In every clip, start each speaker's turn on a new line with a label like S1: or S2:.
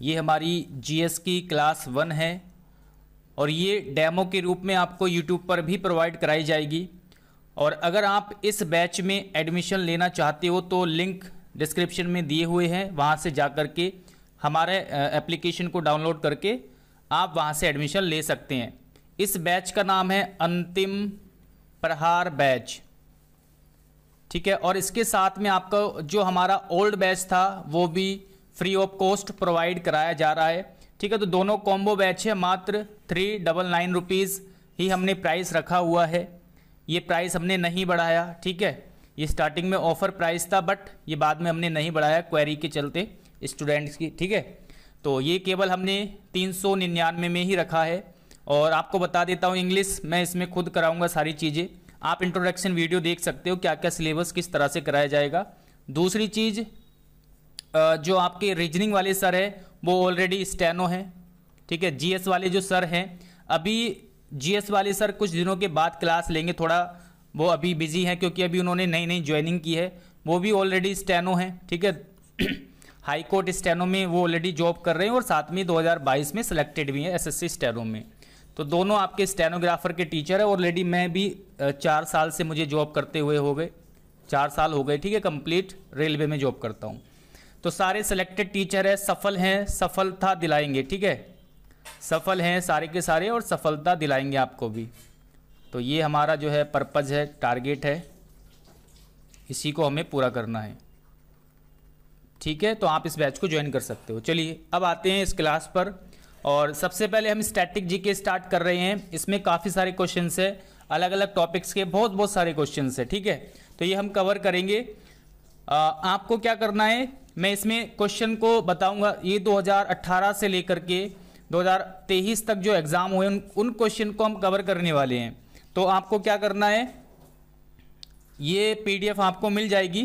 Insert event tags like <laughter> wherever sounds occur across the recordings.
S1: ये हमारी जीएस की क्लास वन है और ये डेमो के रूप में आपको यूट्यूब पर भी प्रोवाइड कराई जाएगी। और अगर आप इस बैच में एडमिशन लेना चाहते हो तो लिंक डिस्क्रिप्शन में दिए हुए हैं, वहाँ से जा कर के हमारे एप्लीकेशन को डाउनलोड करके आप वहाँ से एडमिशन ले सकते हैं। इस बैच का नाम है अंतिम प्रहार बैच ठीक है? और इसके साथ में आपका जो हमारा ओल्ड बैच था, वो भी फ्री ऑफ़ कॉस्ट प्रोवाइड कराया जा रहा है। ठीक है तो दोनों कॉम्बो बैच है, मात्र थ्री डबल नाइन रुपीज़ ही हमने प्राइस रखा हुआ है। ये प्राइस हमने नहीं बढ़ाया, ठीक है? ये स्टार्टिंग में ऑफ़र प्राइस था बट ये बाद में हमने नहीं बढ़ाया क्वेरी के चलते स्टूडेंट्स की, ठीक है? तो ये केवल हमने तीन सौ निन्यानवे में ही रखा है। और आपको बता देता हूँ इंग्लिश मैं इसमें खुद कराऊँगा सारी चीज़ें। आप इंट्रोडक्शन वीडियो देख सकते हो क्या क्या सिलेबस किस तरह से कराया जाएगा। दूसरी चीज़ जो आपके रीजनिंग वाले सर है, वो ऑलरेडी स्टेनो है, ठीक है? जीएस वाले जो सर हैं, अभी जीएस वाले सर कुछ दिनों के बाद क्लास लेंगे, थोड़ा वो अभी बिज़ी हैं, क्योंकि अभी उन्होंने नई नई ज्वाइनिंग की है, वो भी ऑलरेडी स्टेनो हैं, ठीक है? हाई कोर्ट स्टेनो में वो ऑलरेडी जॉब कर रहे हैं और साथ में 2022 में सिलेक्टेड भी हैं एसएससी स्टेनो में। तो दोनों आपके स्टेनोग्राफर के टीचर है ऑलरेडी मैं भी चार साल से मुझे जॉब करते हुए हो गए, चार साल हो गए, ठीक है? कंप्लीट रेलवे में जॉब करता हूँ। तो सारे सिलेक्टेड टीचर है सफल हैं सफलता दिलाएँगे ठीक है? सफल हैं सारे के सारे और सफलता दिलाएँगे आपको भी। तो ये हमारा जो है पर्पज़ है टारगेट है। इसी को हमें पूरा करना है। ठीक है? तो आप इस बैच को ज्वाइन कर सकते हो। चलिए अब आते हैं इस क्लास पर। और सबसे पहले हम स्टैटिक जी के स्टार्ट कर रहे हैं। इसमें काफ़ी सारे क्वेश्चन है। अलग अलग टॉपिक्स के बहुत बहुत सारे क्वेश्चन है ठीक है? तो ये हम कवर करेंगे। आ, आपको क्या करना है? मैं इसमें क्वेश्चन को बताऊँगा। ये 2018 से लेकर के 2023 तक जो एग्ज़ाम हुए, उन उन क्वेश्चन को हम कवर करने वाले हैं। तो आपको क्या करना है? ये पीडीएफ आपको मिल जाएगी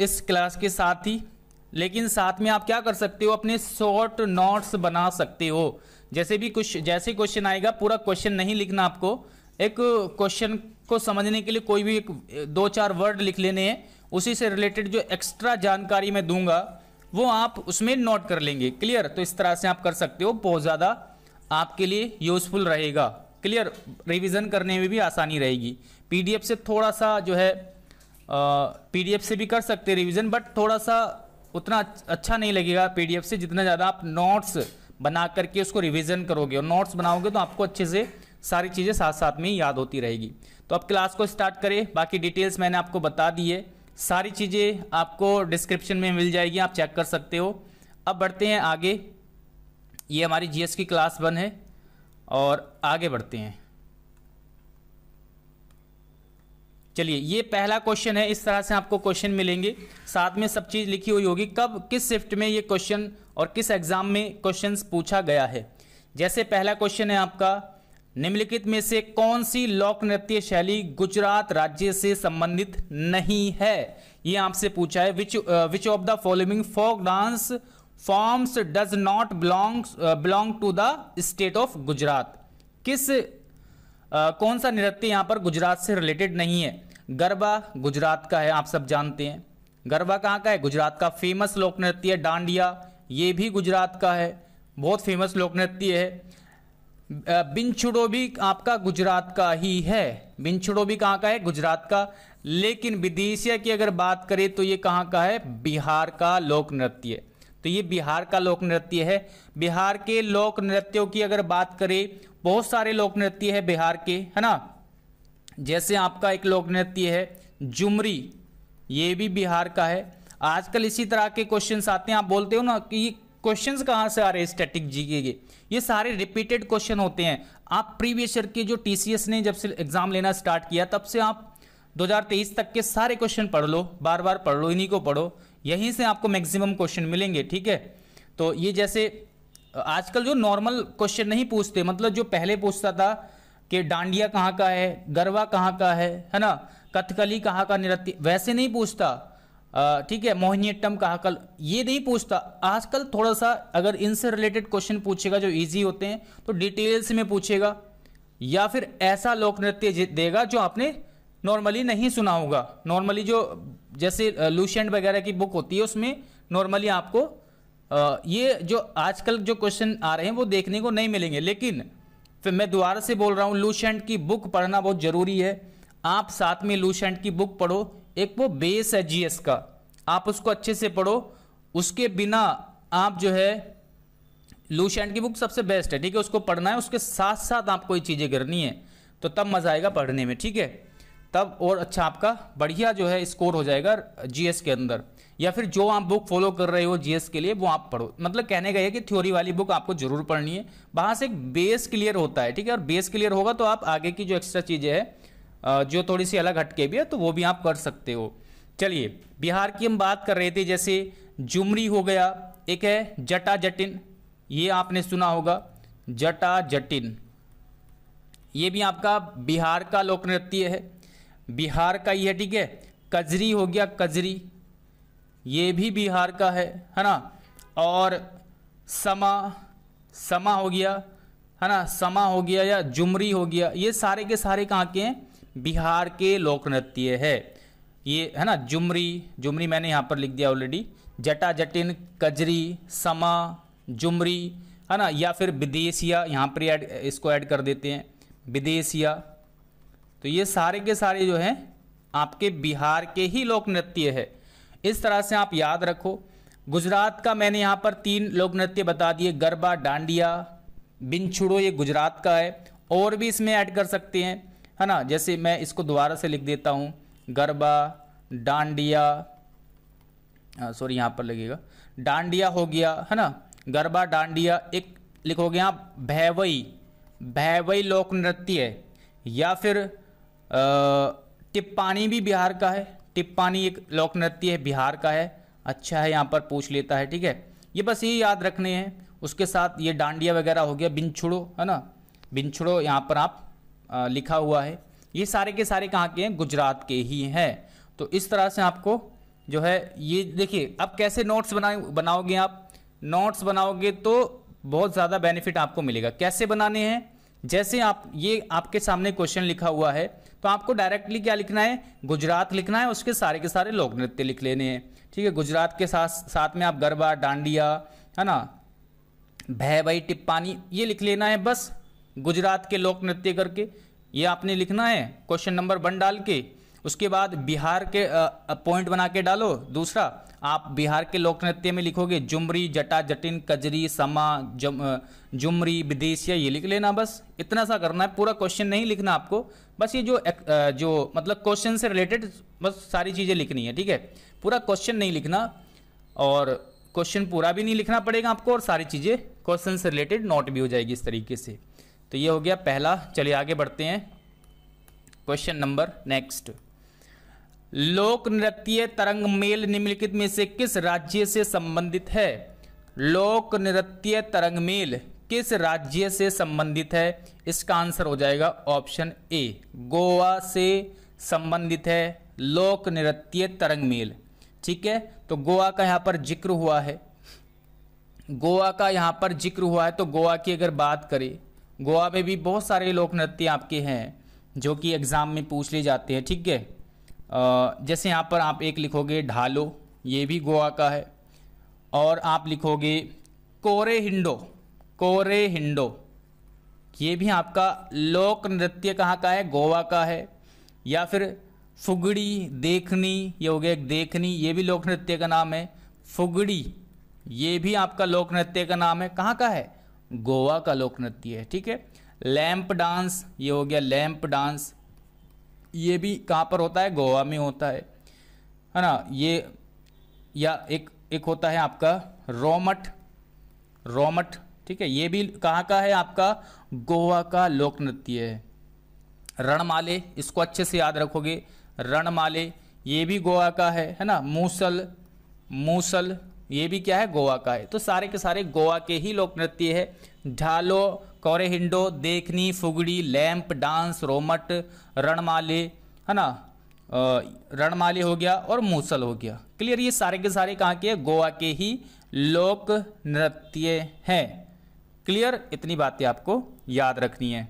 S1: इस क्लास के साथ ही। लेकिन साथ में आप क्या कर सकते हो? अपने शॉर्ट नोट्स बना सकते हो। जैसे भी कुछ, जैसे क्वेश्चन आएगा, पूरा क्वेश्चन नहीं लिखना आपको। एक क्वेश्चन को समझने के लिए कोई भी एक, दो चार वर्ड लिख लेने हैं। उसी से रिलेटेड जो एक्स्ट्रा जानकारी मैं दूँगा, वो आप उसमें नोट कर लेंगे। क्लियर तो इस तरह से आप कर सकते हो। बहुत ज़्यादा आपके लिए यूज़फुल रहेगा। क्लियर रिवीजन करने में भी आसानी रहेगी। पीडीएफ से थोड़ा सा जो है पीडीएफ से भी कर सकते रिवीजन बट थोड़ा सा उतना अच्छा नहीं लगेगा पीडीएफ से। जितना ज़्यादा आप नोट्स बना करके उसको रिवीजन करोगे और नोट्स बनाओगे तो आपको अच्छे से सारी चीज़ें साथ साथ में याद होती रहेगी। तो अब क्लास को स्टार्ट करें। बाकी डिटेल्स मैंने आपको बता दी है। सारी चीज़ें आपको डिस्क्रिप्शन में मिल जाएगी, आप चेक कर सकते हो। अब बढ़ते हैं आगे। ये हमारी जीएस की क्लास वन है और आगे बढ़ते हैं। चलिए, ये पहला क्वेश्चन है, इस तरह से आपको क्वेश्चन मिलेंगे। साथ में सब चीज़ लिखी हुई होगी, कब, किस शिफ्ट में ये क्वेश्चन और किस एग्ज़ाम में क्वेश्चंस पूछा गया है। जैसे पहला क्वेश्चन है आपका निम्नलिखित में से कौन सी लोक नृत्य शैली गुजरात राज्य से संबंधित नहीं है? ये आपसे पूछा है which which of the following folk dance forms does not belong belong to the state of Gujarat किस कौन सा नृत्य यहाँ पर गुजरात से रिलेटेड नहीं है? गरबा गुजरात का है, आप सब जानते हैं। गरबा कहाँ का है? गुजरात का फ़ेमस लोक नृत्य है, डांडिया, ये भी गुजरात का है। बहुत फ़ेमस लोक नृत्य है। बिनछुड़ो भी आपका गुजरात का ही है। बिनछुड़ो भी कहाँ का है? गुजरात का। लेकिन विदेशिया की अगर बात करें तो ये कहाँ का है? बिहार का लोक नृत्य। तो ये बिहार का लोक नृत्य है। बिहार के लोक नृत्यों की अगर बात करें, बहुत सारे लोक नृत्य है बिहार के, है ना? जैसे आपका एक लोक नृत्य है, जुमरी। ये भी बिहार का है। आजकल इसी तरह के क्वेश्चन आते हैं। आप बोलते हो ना कि क्वेश्चंस कहाँ से आ रहे हैं स्टैटिक जीके के, ये? सारे रिपीटेड क्वेश्चन होते हैं। आप प्रीवियस ईयर के जो टीसीएस ने जब से एग्ज़ाम लेना स्टार्ट किया, तब से आप 2023 तक के सारे क्वेश्चन पढ़ लो बार बार पढ़ लो, इन्हीं को पढ़ो। यहीं से आपको मैक्सिमम क्वेश्चन मिलेंगे, ठीक है? तो ये जैसे, आजकल जो नॉर्मल क्वेश्चन नहीं पूछते मतलब जो पहले पूछता था कि डांडिया कहाँ का है गरबा कहाँ का है है ना? कथकली कहाँ का नृत्य वैसे नहीं पूछता। ठीक है, मोहिनीअट्टम का का ये नहीं पूछता। आजकल थोड़ा सा अगर इनसे रिलेटेड क्वेश्चन पूछेगा जो इजी होते हैं तो डिटेल्स में पूछेगा, या फिर ऐसा लोक नृत्य देगा जो आपने नॉर्मली नहीं सुना होगा। नॉर्मली जो, जैसे लूशेंट वगैरह की बुक होती है, उसमें नॉर्मली आपको ये जो आजकल जो क्वेश्चन आ रहे हैं, वो देखने को नहीं मिलेंगे। लेकिन, फिर मैं दोबारा से बोल रहा हूँ लूसेंट की बुक पढ़ना बहुत ज़रूरी है। आप साथ में लूसेंट की बुक पढ़ो एक वो बेस है जीएस का। आप उसको अच्छे से पढ़ो। उसके बिना आप जो है लूसेंट की बुक सबसे बेस्ट है, ठीक है? उसको पढ़ना है, उसके साथ साथ आपको ये चीज़ें करनी है तो तब मज़ा आएगा पढ़ने में, ठीक है? तब और अच्छा आपका बढ़िया जो है स्कोर हो जाएगा जीएस के अंदर। या फिर जो आप बुक फॉलो कर रहे हो जीएस के लिए, वो आप पढ़ो। मतलब कहने का है कि थ्योरी वाली बुक आपको ज़रूर पढ़नी है। वहाँ से एक बेस क्लियर होता है, ठीक है? और बेस क्लियर होगा तो आप आगे की जो एक्स्ट्रा चीज़ें हैं जो थोड़ी सी अलग हटके भी है तो वो भी आप कर सकते हो। चलिए, बिहार की हम बात कर रहे थे, जैसे जुमरी हो गया, एक है जटा जटिन ये आपने सुना होगा जटा जटिन ये भी आपका बिहार का लोक नृत्य है। बिहार का ही है, ठीक है? कजरी हो गया, कजरी। ये भी बिहार का है है ना? और समा समा हो गया, है ना? समा हो गया या जुमरी हो गया, ये सारे के सारे कहाँ के हैं? बिहार के लोक नृत्य है। ये, है ना, जुमरी जुमरी मैंने यहाँ पर लिख दिया ऑलरेडी जटा जटिन, कजरी, समा, जुमरी, है ना, या फिर विदेशिया, यहाँ पर ऐड, इसको ऐड कर देते हैं। विदेशिया। तो ये सारे के सारे जो हैं, आपके बिहार के ही लोक नृत्य है। इस तरह से आप याद रखो। गुजरात का मैंने यहाँ पर तीन लोक नृत्य बता दिए। गरबा, डांडिया, बिनछुड़ो, ये गुजरात का है। और भी इसमें ऐड कर सकते हैं। है ना? जैसे मैं इसको दोबारा से लिख देता हूँ। गरबा, डांडिया सॉरी यहाँ पर लगेगा। डांडिया हो गया, है ना? गरबा, डांडिया, एक लिखोगे आप, भैवई। भैवई लोक नृत्य है। या फिर टिप्पानी भी बिहार का है। टिप्पानी एक लोक नृत्य है, बिहार का है। अच्छा है, यहाँ पर पूछ लेता है, ठीक है? ये बस ये याद रखने हैं। उसके साथ ये डांडिया वगैरह हो गया। बिनछुड़ो है ना? बिनछुड़ो यहाँ पर आप। लिखा हुआ है। ये सारे के सारे कहाँ के हैं? गुजरात के ही हैं। तो इस तरह से आपको जो है, ये देखिए, अब कैसे नोट्स बना बनाओगे आप? नोट्स बनाओगे तो बहुत ज़्यादा बेनिफिट आपको मिलेगा। कैसे बनाने हैं? जैसे आप, ये आपके सामने क्वेश्चन लिखा हुआ है तो आपको डायरेक्टली क्या लिखना है? गुजरात लिखना है, उसके सारे के सारे लोक नृत्य लिख लेने हैं। ठीक है, गुजरात के साथ साथ में आप गरबा, डांडिया, है ना? भय भाई, टिप्पानी, ये लिख लेना है बस। गुजरात के लोक नृत्य करके ये आपने लिखना है क्वेश्चन नंबर वन डाल के उसके बाद बिहार के पॉइंट बना के डालो। दूसरा आप बिहार के लोक नृत्य में लिखोगे जुमरी जटा जटिन कजरी समा जम, जुमरी विदेशिया ये लिख लेना बस। इतना सा करना है पूरा क्वेश्चन नहीं लिखना आपको। बस ये जो जो मतलब क्वेश्चन से रिलेटेड बस सारी चीज़ें लिखनी है ठीक है? पूरा क्वेश्चन नहीं लिखना और क्वेश्चन पूरा भी नहीं लिखना पड़ेगा आपको और सारी चीज़ें क्वेश्चन से रिलेटेड नोट भी हो जाएगी इस तरीके से। तो ये हो गया पहला, चलिए आगे बढ़ते हैं। क्वेश्चन नंबर नेक्स्ट लोक नृत्य तरंग मेल निम्नलिखित में से किस राज्य से संबंधित है? लोक नृत्य तरंग मेल किस राज्य से संबंधित है? इसका आंसर हो जाएगा ऑप्शन ए, गोवा से संबंधित है लोक नृत्य तरंग मेल। ठीक है? तो गोवा का यहाँ पर ज़िक्र हुआ है। गोवा का यहाँ पर ज़िक्र हुआ है तो गोवा की अगर बात करें गोवा में भी बहुत सारे लोक नृत्य आपके हैं, जो कि एग्ज़ाम में पूछ लिए जाते हैं, ठीक है? जैसे यहाँ पर आप एक लिखोगे, ढालो, ये भी गोवा का है। और आप लिखोगे, कोरे हिंडो कोरे हिंडो, ये भी आपका लोक नृत्य कहाँ का है? गोवा का है। या फिर फुगड़ी, देखनी, ये हो गया देखनी, ये भी लोक नृत्य का नाम है। फुगड़ी, ये भी आपका लोक नृत्य का नाम है। कहाँ का है? गोवा का लोक नृत्य है, ठीक है? लैंप डांस, ये हो गया लैंप डांस। ये भी कहाँ पर होता है? गोवा में होता है। है ना? ये, या एक एक होता है आपका रोमठ रोमठ, ठीक है? ये भी कहाँ का है आपका? गोवा का लोक नृत्य है। रणमाले, इसको अच्छे से याद रखोगे। रणमाले, ये भी गोवा का है है ना? मूसल मूसल ये भी क्या है, गोवा का है। तो सारे के सारे गोवा के ही लोक नृत्य है। ढालो कौरे हिंडो देखनी, फुगड़ी, लैंप, डांस, रोमट, रणमाले, है ना? रणमाले हो गया और मूसल हो गया। क्लियर? ये सारे के सारे कहाँ के गोवा के ही लोक नृत्य हैं। क्लियर? इतनी बातें आपको याद रखनी है।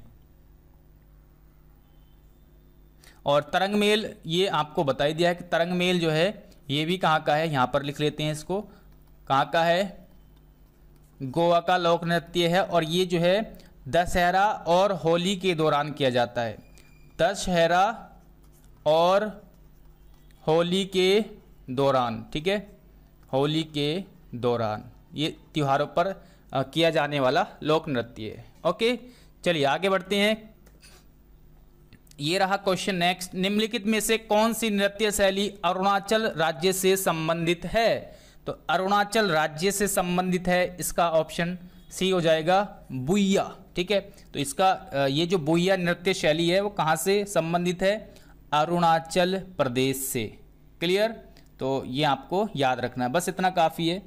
S1: और तरंग मेल ये आपको बताई दिया है कि तरंग मेल जो है, ये भी कहाँ का है? यहाँ पर लिख लेते हैं इसको। कहाँ का है? गोवा का लोक नृत्य है और ये जो है, दशहरा और होली के दौरान किया जाता है। दशहरा और होली के दौरान, ठीक है? होली के दौरान, ये त्योहारों पर किया जाने वाला लोक नृत्य है। ओके, चलिए आगे बढ़ते हैं। ये रहा क्वेश्चन नेक्स्ट। निम्नलिखित में से कौन सी नृत्य शैली अरुणाचल राज्य से संबंधित है? तो अरुणाचल राज्य से संबंधित है इसका ऑप्शन सी हो जाएगा बुइया ठीक है? तो इसका ये जो बुइया नृत्य शैली है वो कहाँ से संबंधित है? अरुणाचल प्रदेश से। क्लियर? तो ये आपको याद रखना है। बस इतना काफ़ी है।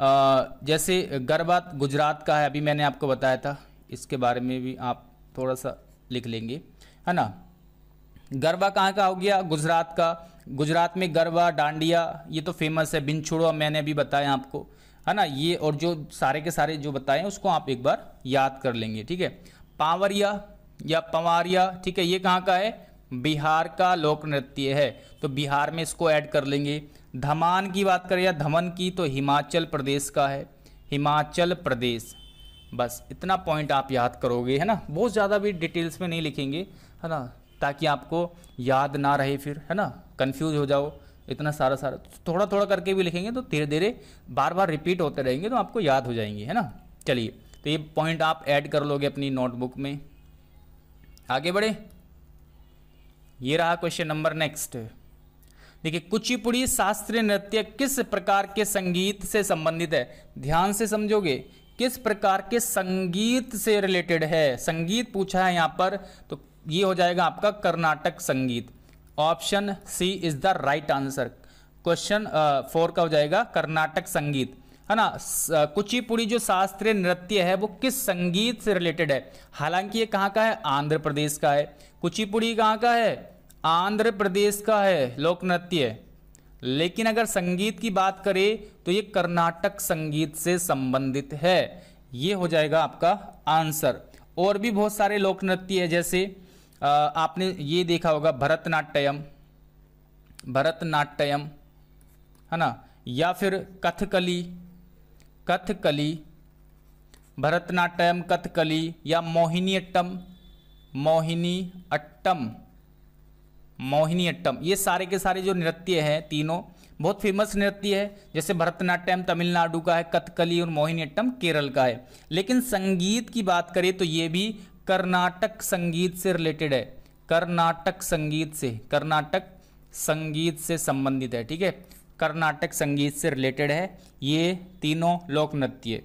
S1: आ, जैसे गरबा गुजरात का है अभी मैंने आपको बताया था। इसके बारे में भी आप थोड़ा सा लिख लेंगे है ना? गरबा कहाँ का हो गया? गुजरात का। गुजरात में गरबा, डांडिया, ये तो फ़ेमस है, बिन छोड़ो मैंने अभी बताया आपको। है ना? ये और जो सारे के सारे जो बताए, उसको आप एक बार याद कर लेंगे, ठीक है? पावरिया या पवारिया, ठीक है, ये कहाँ का है? बिहार का लोक नृत्य है। तो बिहार में इसको ऐड कर लेंगे। धमान की बात करें या धमन की तो हिमाचल प्रदेश का है। हिमाचल प्रदेश। बस, इतना पॉइंट आप याद करोगे, है ना? बहुत ज़्यादा भी डिटेल्स में नहीं लिखेंगे, है ना? ताकि आपको याद ना रहे फिर, है ना? कंफ्यूज हो जाओ, इतना सारा सारा थोड़ा थोड़ा करके भी लिखेंगे तो धीरे धीरे बार बार रिपीट होते रहेंगे तो आपको याद हो जाएँगे, है ना? चलिए तो ये पॉइंट आप ऐड कर लोगे अपनी नोटबुक में। आगे बढ़े। ये रहा क्वेश्चन नंबर नेक्स्ट देखिए, कुचिपुड़ी शास्त्रीय नृत्य किस प्रकार के संगीत से संबंधित है? ध्यान से समझोगे? किस प्रकार के संगीत से रिलेटेड है? संगीत पूछा है यहाँ पर तो ये हो जाएगा आपका कर्नाटक संगीत। Option C is the right answer. Question four का हो जाएगा, कर्नाटक संगीत। है ना? कुचिपुड़ी जो शास्त्रीय नृत्य है, वो किस संगीत से रिलेटेड है? हालाँकि ये कहाँ का है? आंध्र प्रदेश का है। कुचिपुड़ी कहाँ का है? आंध्र प्रदेश का है, लोक नृत्य। लेकिन अगर संगीत की बात करें तो ये कर्नाटक संगीत से संबंधित है। ये हो जाएगा आपका आंसर। और भी बहुत सारे लोक नृत्य है, जैसे आपने ये देखा होगा भरतनाट्यम भरतनाट्यम, है ना? या फिर कथकली कथकली, भरतनाट्यम, कथकली, या मोहिनी अट्टम मोहिनी अट्टम मोहिनी अट्टम। ये सारे के सारे जो नृत्य हैं तीनों, बहुत फ़ेमस नृत्य है, जैसे भरतनाट्यम तमिलनाडु का है, कथकली और मोहिनी अट्टम केरल का है। लेकिन संगीत की बात करें तो ये भी कर्नाटक संगीत से रिलेटेड है। कर्नाटक संगीत से, कर्नाटक संगीत से संबंधित है, ठीक है? कर्नाटक संगीत से रिलेटेड है। ये तीनों लोक नृत्य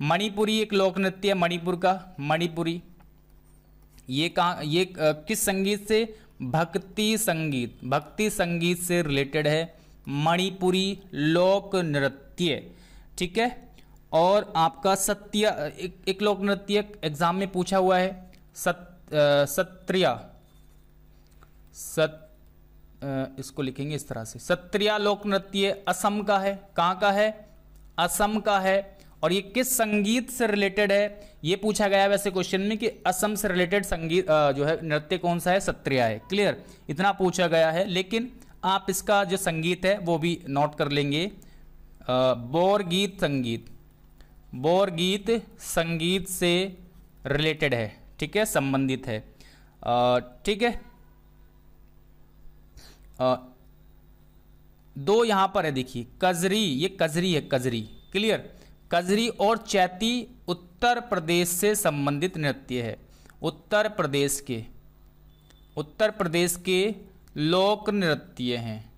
S1: मणिपुरी एक लोक नृत्य है, मणिपुर का। मणिपुरी। ये कहाँ, ये किस संगीत से? भक्ति संगीत। भक्ति संगीत से रिलेटेड है मणिपुरी लोक नृत्य। ठीक है? और आपका सत्य एक, लोक नृत्य एग्ज़ाम में पूछा हुआ है सत सत्रिया। सत इसको लिखेंगे इस तरह से। सत्रिया लोक नृत्य असम का है। कहाँ का है? असम का है। और ये किस संगीत से रिलेटेड है? ये पूछा गया वैसे क्वेश्चन में कि असम से रिलेटेड संगीत जो है नृत्य कौन सा है? सत्रिया है। क्लियर इतना पूछा गया है। लेकिन आप इसका जो संगीत है वो भी नोट कर लेंगे। बोर गीत संगीत। बोर गीत संगीत से रिलेटेड है, ठीक है, संबंधित है। ठीक है? दो यहाँ पर है, देखिए, कजरी, ये कजरी है, कजरी, क्लियर? कजरी और चैती उत्तर प्रदेश से संबंधित नृत्य है, उत्तर प्रदेश के। उत्तर प्रदेश के लोक नृत्य हैं,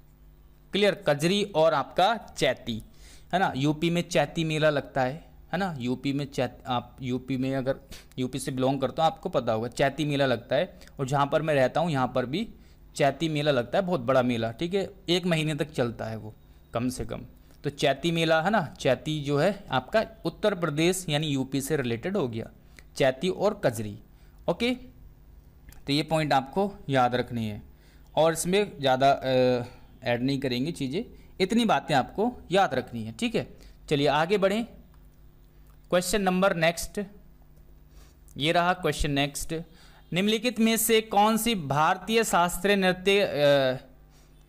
S1: क्लियर? कजरी और आपका चैती, है ना? यूपी में चैती मेला लगता है। है ना यूपी में चैत, आप यूपी में अगर यूपी से बिलोंग करते हो, आपको पता होगा, चैती मेला लगता है, और जहाँ पर मैं रहता हूँ, यहाँ पर भी चैती मेला लगता है, बहुत बड़ा मेला, ठीक है? एक महीने तक चलता है वो, कम से कम। तो चैती मेला, है ना, चैती जो है, आपका उत्तर प्रदेश, यानी यूपी से रिलेटेड हो गया, चैती और कजरी ओके तो ये पॉइंट आपको याद रखनी है, और इसमें ज़्यादा ऐड नहीं करेंगे चीज़ें, इतनी बातें आपको याद रखनी है, ठीक है? चलिए आगे बढ़ें। क्वेश्चन नंबर नेक्स्ट ये रहा क्वेश्चन नेक्स्ट निम्नलिखित में से कौन सी भारतीय शास्त्रीय नृत्य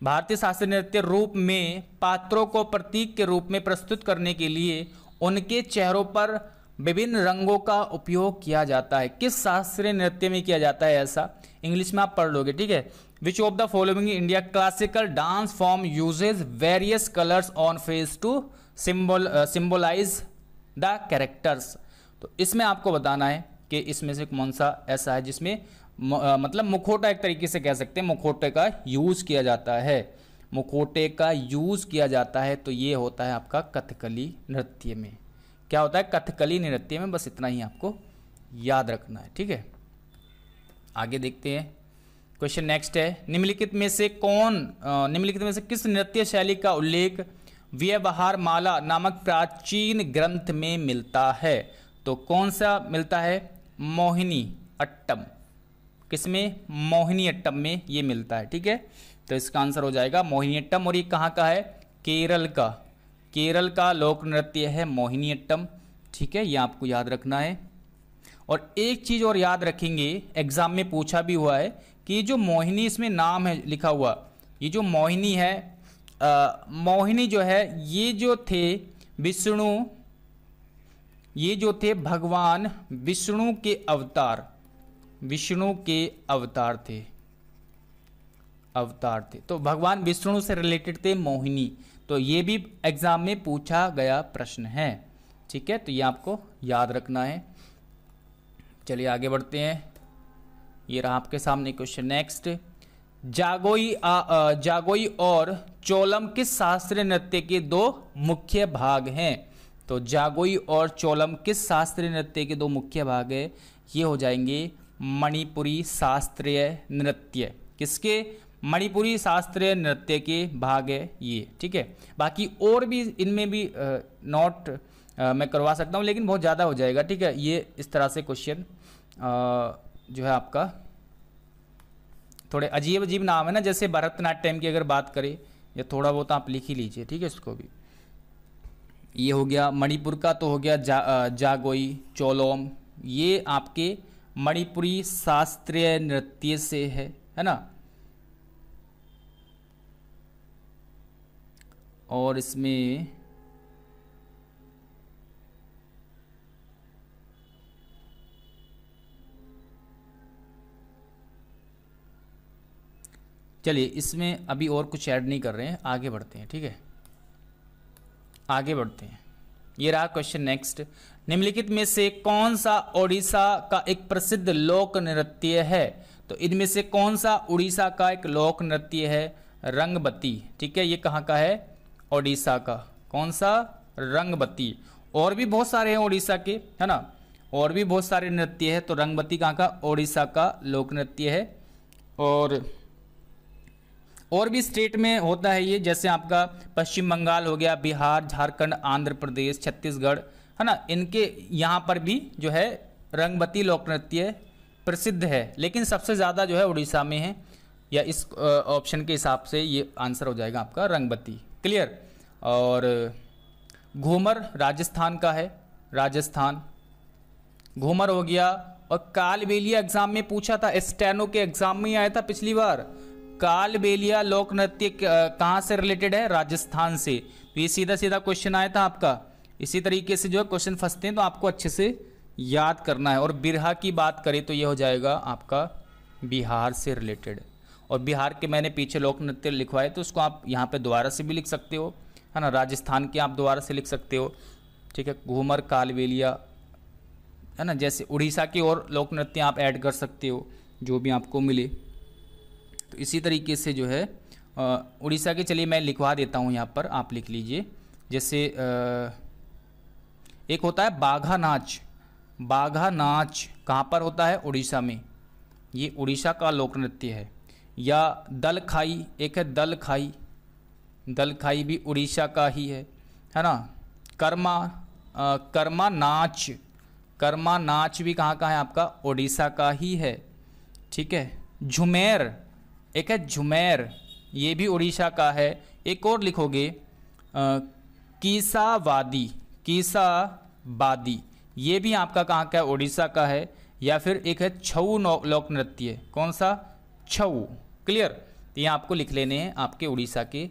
S1: भारतीय शास्त्रीय नृत्य रूप में पात्रों को प्रतीक के रूप में प्रस्तुत करने के लिए उनके चेहरों पर विभिन्न रंगों का उपयोग किया जाता है? किस शास्त्रीय नृत्य में किया जाता है ऐसा? इंग्लिश में आप पढ़ लोगे, ठीक है? Which of the following India classical dance form uses various colours on face to symbol symbolise the characters. तो इसमें आपको बताना है कि इसमें से कौन सा ऐसा है जिसमें मतलब मुखोटा एक तरीके से कह सकते हैं, मुखोटे का यूज़ किया जाता है। मुखोटे का यूज़ किया जाता है तो ये होता है आपका कथकली नृत्य में। क्या होता है? कथकली नृत्य में बस इतना ही आपको याद रखना है, ठीक है? आगे देखते हैं। क्वेश्चन नेक्स्ट है, निम्नलिखित में से कौन निम्नलिखित में से किस नृत्य शैली का उल्लेख व्यवहार माला नामक प्राचीन ग्रंथ में मिलता है। तो कौन सा मिलता है? मोहिनी अट्टम। किसमें मोहिनी अट्टम में ये मिलता है, ठीक है? तो इसका आंसर हो जाएगा मोहिनी अट्टम। और ये कहाँ का है? केरल का। केरल का लोक नृत्य है मोहिनी अट्टम, ठीक है? ये आपको याद रखना है। और एक चीज़ और याद रखेंगे, एग्ज़ाम में पूछा भी हुआ है कि जो मोहिनी, इसमें नाम है, लिखा हुआ, ये जो मोहिनी है मोहिनी जो है ये जो थे विष्णु ये जो थे भगवान विष्णु के अवतार विष्णु के अवतार थे अवतार थे। तो भगवान विष्णु से रिलेटेड थे मोहिनी। तो ये भी एग्ज़ाम में पूछा गया प्रश्न है। ठीक है तो ये आपको याद रखना है। चलिए आगे बढ़ते हैं। ये रहा आपके सामने क्वेश्चन नेक्स्ट जागोई आ, जागोई और चोलम किस शास्त्रीय नृत्य के दो मुख्य भाग हैं? तो जागोई और चोलम किस शास्त्रीय नृत्य के दो मुख्य भाग है? ये हो जाएँगे मणिपुरी शास्त्रीय नृत्य। किसके? मणिपुरी शास्त्रीय नृत्य के भाग है ये, ठीक है? बाकी और भी इनमें भी नोट मैं करवा सकता हूँ, लेकिन बहुत ज़्यादा हो जाएगा, ठीक है? ये इस तरह से क्वेश्चन जो है आपका, थोड़े अजीब अजीब नाम है ना, जैसे भरतनाट्यम की अगर बात करें या थोड़ा बहुत आप लिख ही लीजिए ठीक है इसको भी। ये हो गया मणिपुर का तो हो गया जा, जागोई चोलोम। ये आपके मणिपुरी शास्त्रीय नृत्य से है है ना? और इसमें चलिए, इसमें अभी और कुछ ऐड नहीं कर रहे हैं, आगे बढ़ते हैं, ठीक है? आगे बढ़ते हैं। ये रहा क्वेश्चन नेक्स्ट निम्नलिखित में से कौन सा ओडिशा का एक प्रसिद्ध लोक नृत्य है? तो इनमें से कौन सा उड़ीसा का एक लोक नृत्य है? रंगबती ठीक है? ये कहाँ का है? ओडिशा का। कौन सा? रंगबती और भी बहुत सारे हैं ओडिशा के, है ना? और भी बहुत सारे नृत्य है तो रंगबती कहाँ का? ओडिशा का लोक नृत्य है। और और भी स्टेट में होता है ये, जैसे आपका पश्चिम बंगाल हो गया, बिहार, झारखंड, आंध्र प्रदेश, छत्तीसगढ़, है ना? इनके यहाँ पर भी जो है रंगबती लोक नृत्य प्रसिद्ध है। लेकिन सबसे ज़्यादा जो है उड़ीसा में है। या इस ऑप्शन के हिसाब से ये आंसर हो जाएगा आपका रंगबती क्लियर और घूमर राजस्थान का है। राजस्थान। घूमर हो गया। और कालबेलिया एग्ज़ाम में पूछा था, स्टेनो के एग्ज़ाम में ही आया था पिछली बार। कालबेलिया लोक नृत्य कहाँ से रिलेटेड है? राजस्थान से। तो ये सीधा सीधा क्वेश्चन आया था आपका। इसी तरीके से जो है क्वेश्चन फंसते हैं तो आपको अच्छे से याद करना है। और बिरहा की बात करें तो ये हो जाएगा आपका बिहार से रिलेटेड और बिहार के मैंने पीछे लोक नृत्य लिखवाए तो उसको आप यहाँ पे दोबारा से भी लिख सकते हो। है ना? राजस्थान के आप दोबारा से लिख सकते हो। ठीक है? घूमर कालवेलिया है ना? जैसे उड़ीसा की और लोक नृत्य आप ऐड कर सकते हो, जो भी आपको मिले। तो इसी तरीके से जो है उड़ीसा के चलिए मैं लिखवा देता हूँ यहाँ पर आप लिख लीजिए। जैसे एक होता है बाघा नाच। बाघा नाच कहाँ पर होता है? उड़ीसा में। ये उड़ीसा का लोक नृत्य है। या दल खाई एक है दल खाई। दल खाई भी उड़ीसा का ही है है ना? कर्मा आ, कर्मा नाच। कर्मा नाच भी कहाँ का है आपका? उड़ीसा का ही है। ठीक है? झुमेर। एक है झुमेर ये भी उड़ीसा का है। एक और लिखोगे कीसावादी कीसावादी ये भी आपका कहाँ का है? उड़ीसा का है, या फिर एक है छऊ लोक नृत्य, कौन सा? छऊ, क्लियर? तो ये आपको लिख लेने हैं, आपके उड़ीसा के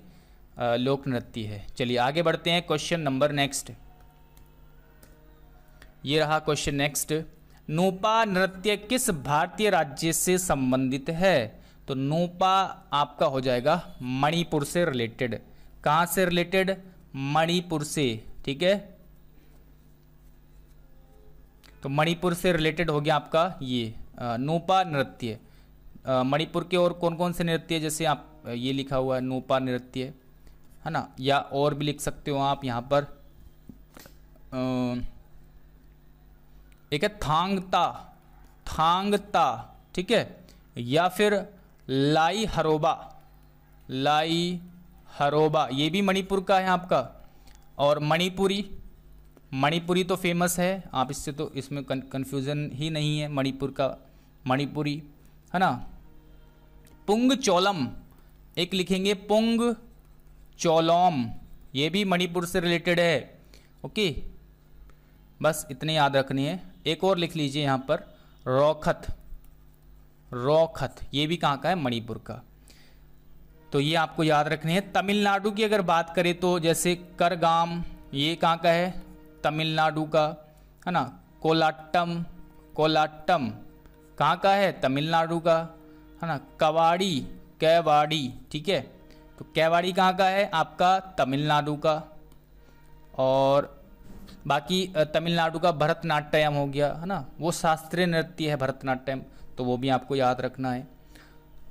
S1: लोक नृत्य है। चलिए, आगे बढ़ते हैं, क्वेश्चन नंबर नेक्स्ट। ये रहा क्वेश्चन नेक्स्ट, नूपा नृत्य किस भारतीय राज्य से संबंधित है? तो नूपा आपका हो जाएगा मणिपुर से रिलेटेड कहाँ से रिलेटेड मणिपुर से, ठीक है? तो मणिपुर से रिलेटेड हो गया आपका ये नूपा नृत्य। मणिपुर के और कौन कौन से नृत्य जैसे आप ये लिखा हुआ है, नूपा नृत्य, है ना? या और भी लिख सकते हो आप यहाँ पर। एक है थांगता थांगता, ठीक है? या फिर लाई हरोबा। लाई हरोबा। ये भी मणिपुर का है आपका। और मणिपुरी मणिपुरी तो फ़ेमस है। आप इससे तो इसमें कन्फ्यूज़न ही नहीं है मणिपुर का। मणिपुरी, है ना? पुंग चोलम। एक लिखेंगे पुंग चोलोम। ये भी मणिपुर से रिलेटेड है। ओके? बस इतने याद रखनी है। एक और लिख लीजिए यहाँ पर। रोखत। रोखत। ये भी कहाँ का है? मणिपुर का। तो ये आपको याद रखने है। तमिलनाडु की अगर बात करें तो जैसे करगाम, ये कहाँ का है? तमिलनाडु का, है ना? कोलाट्टम कोलाट्टम कहाँ का है? तमिलनाडु का, है ना? कवाड़ी, कैवाड़ी, ठीक है? तो कैवाड़ी कहाँ का है? आपका तमिलनाडु का। और बाकी तमिलनाडु का भरतनाट्यम हो गया, है ना? वो शास्त्रीय नृत्य है भरतनाट्यम। तो वो भी आपको याद रखना है।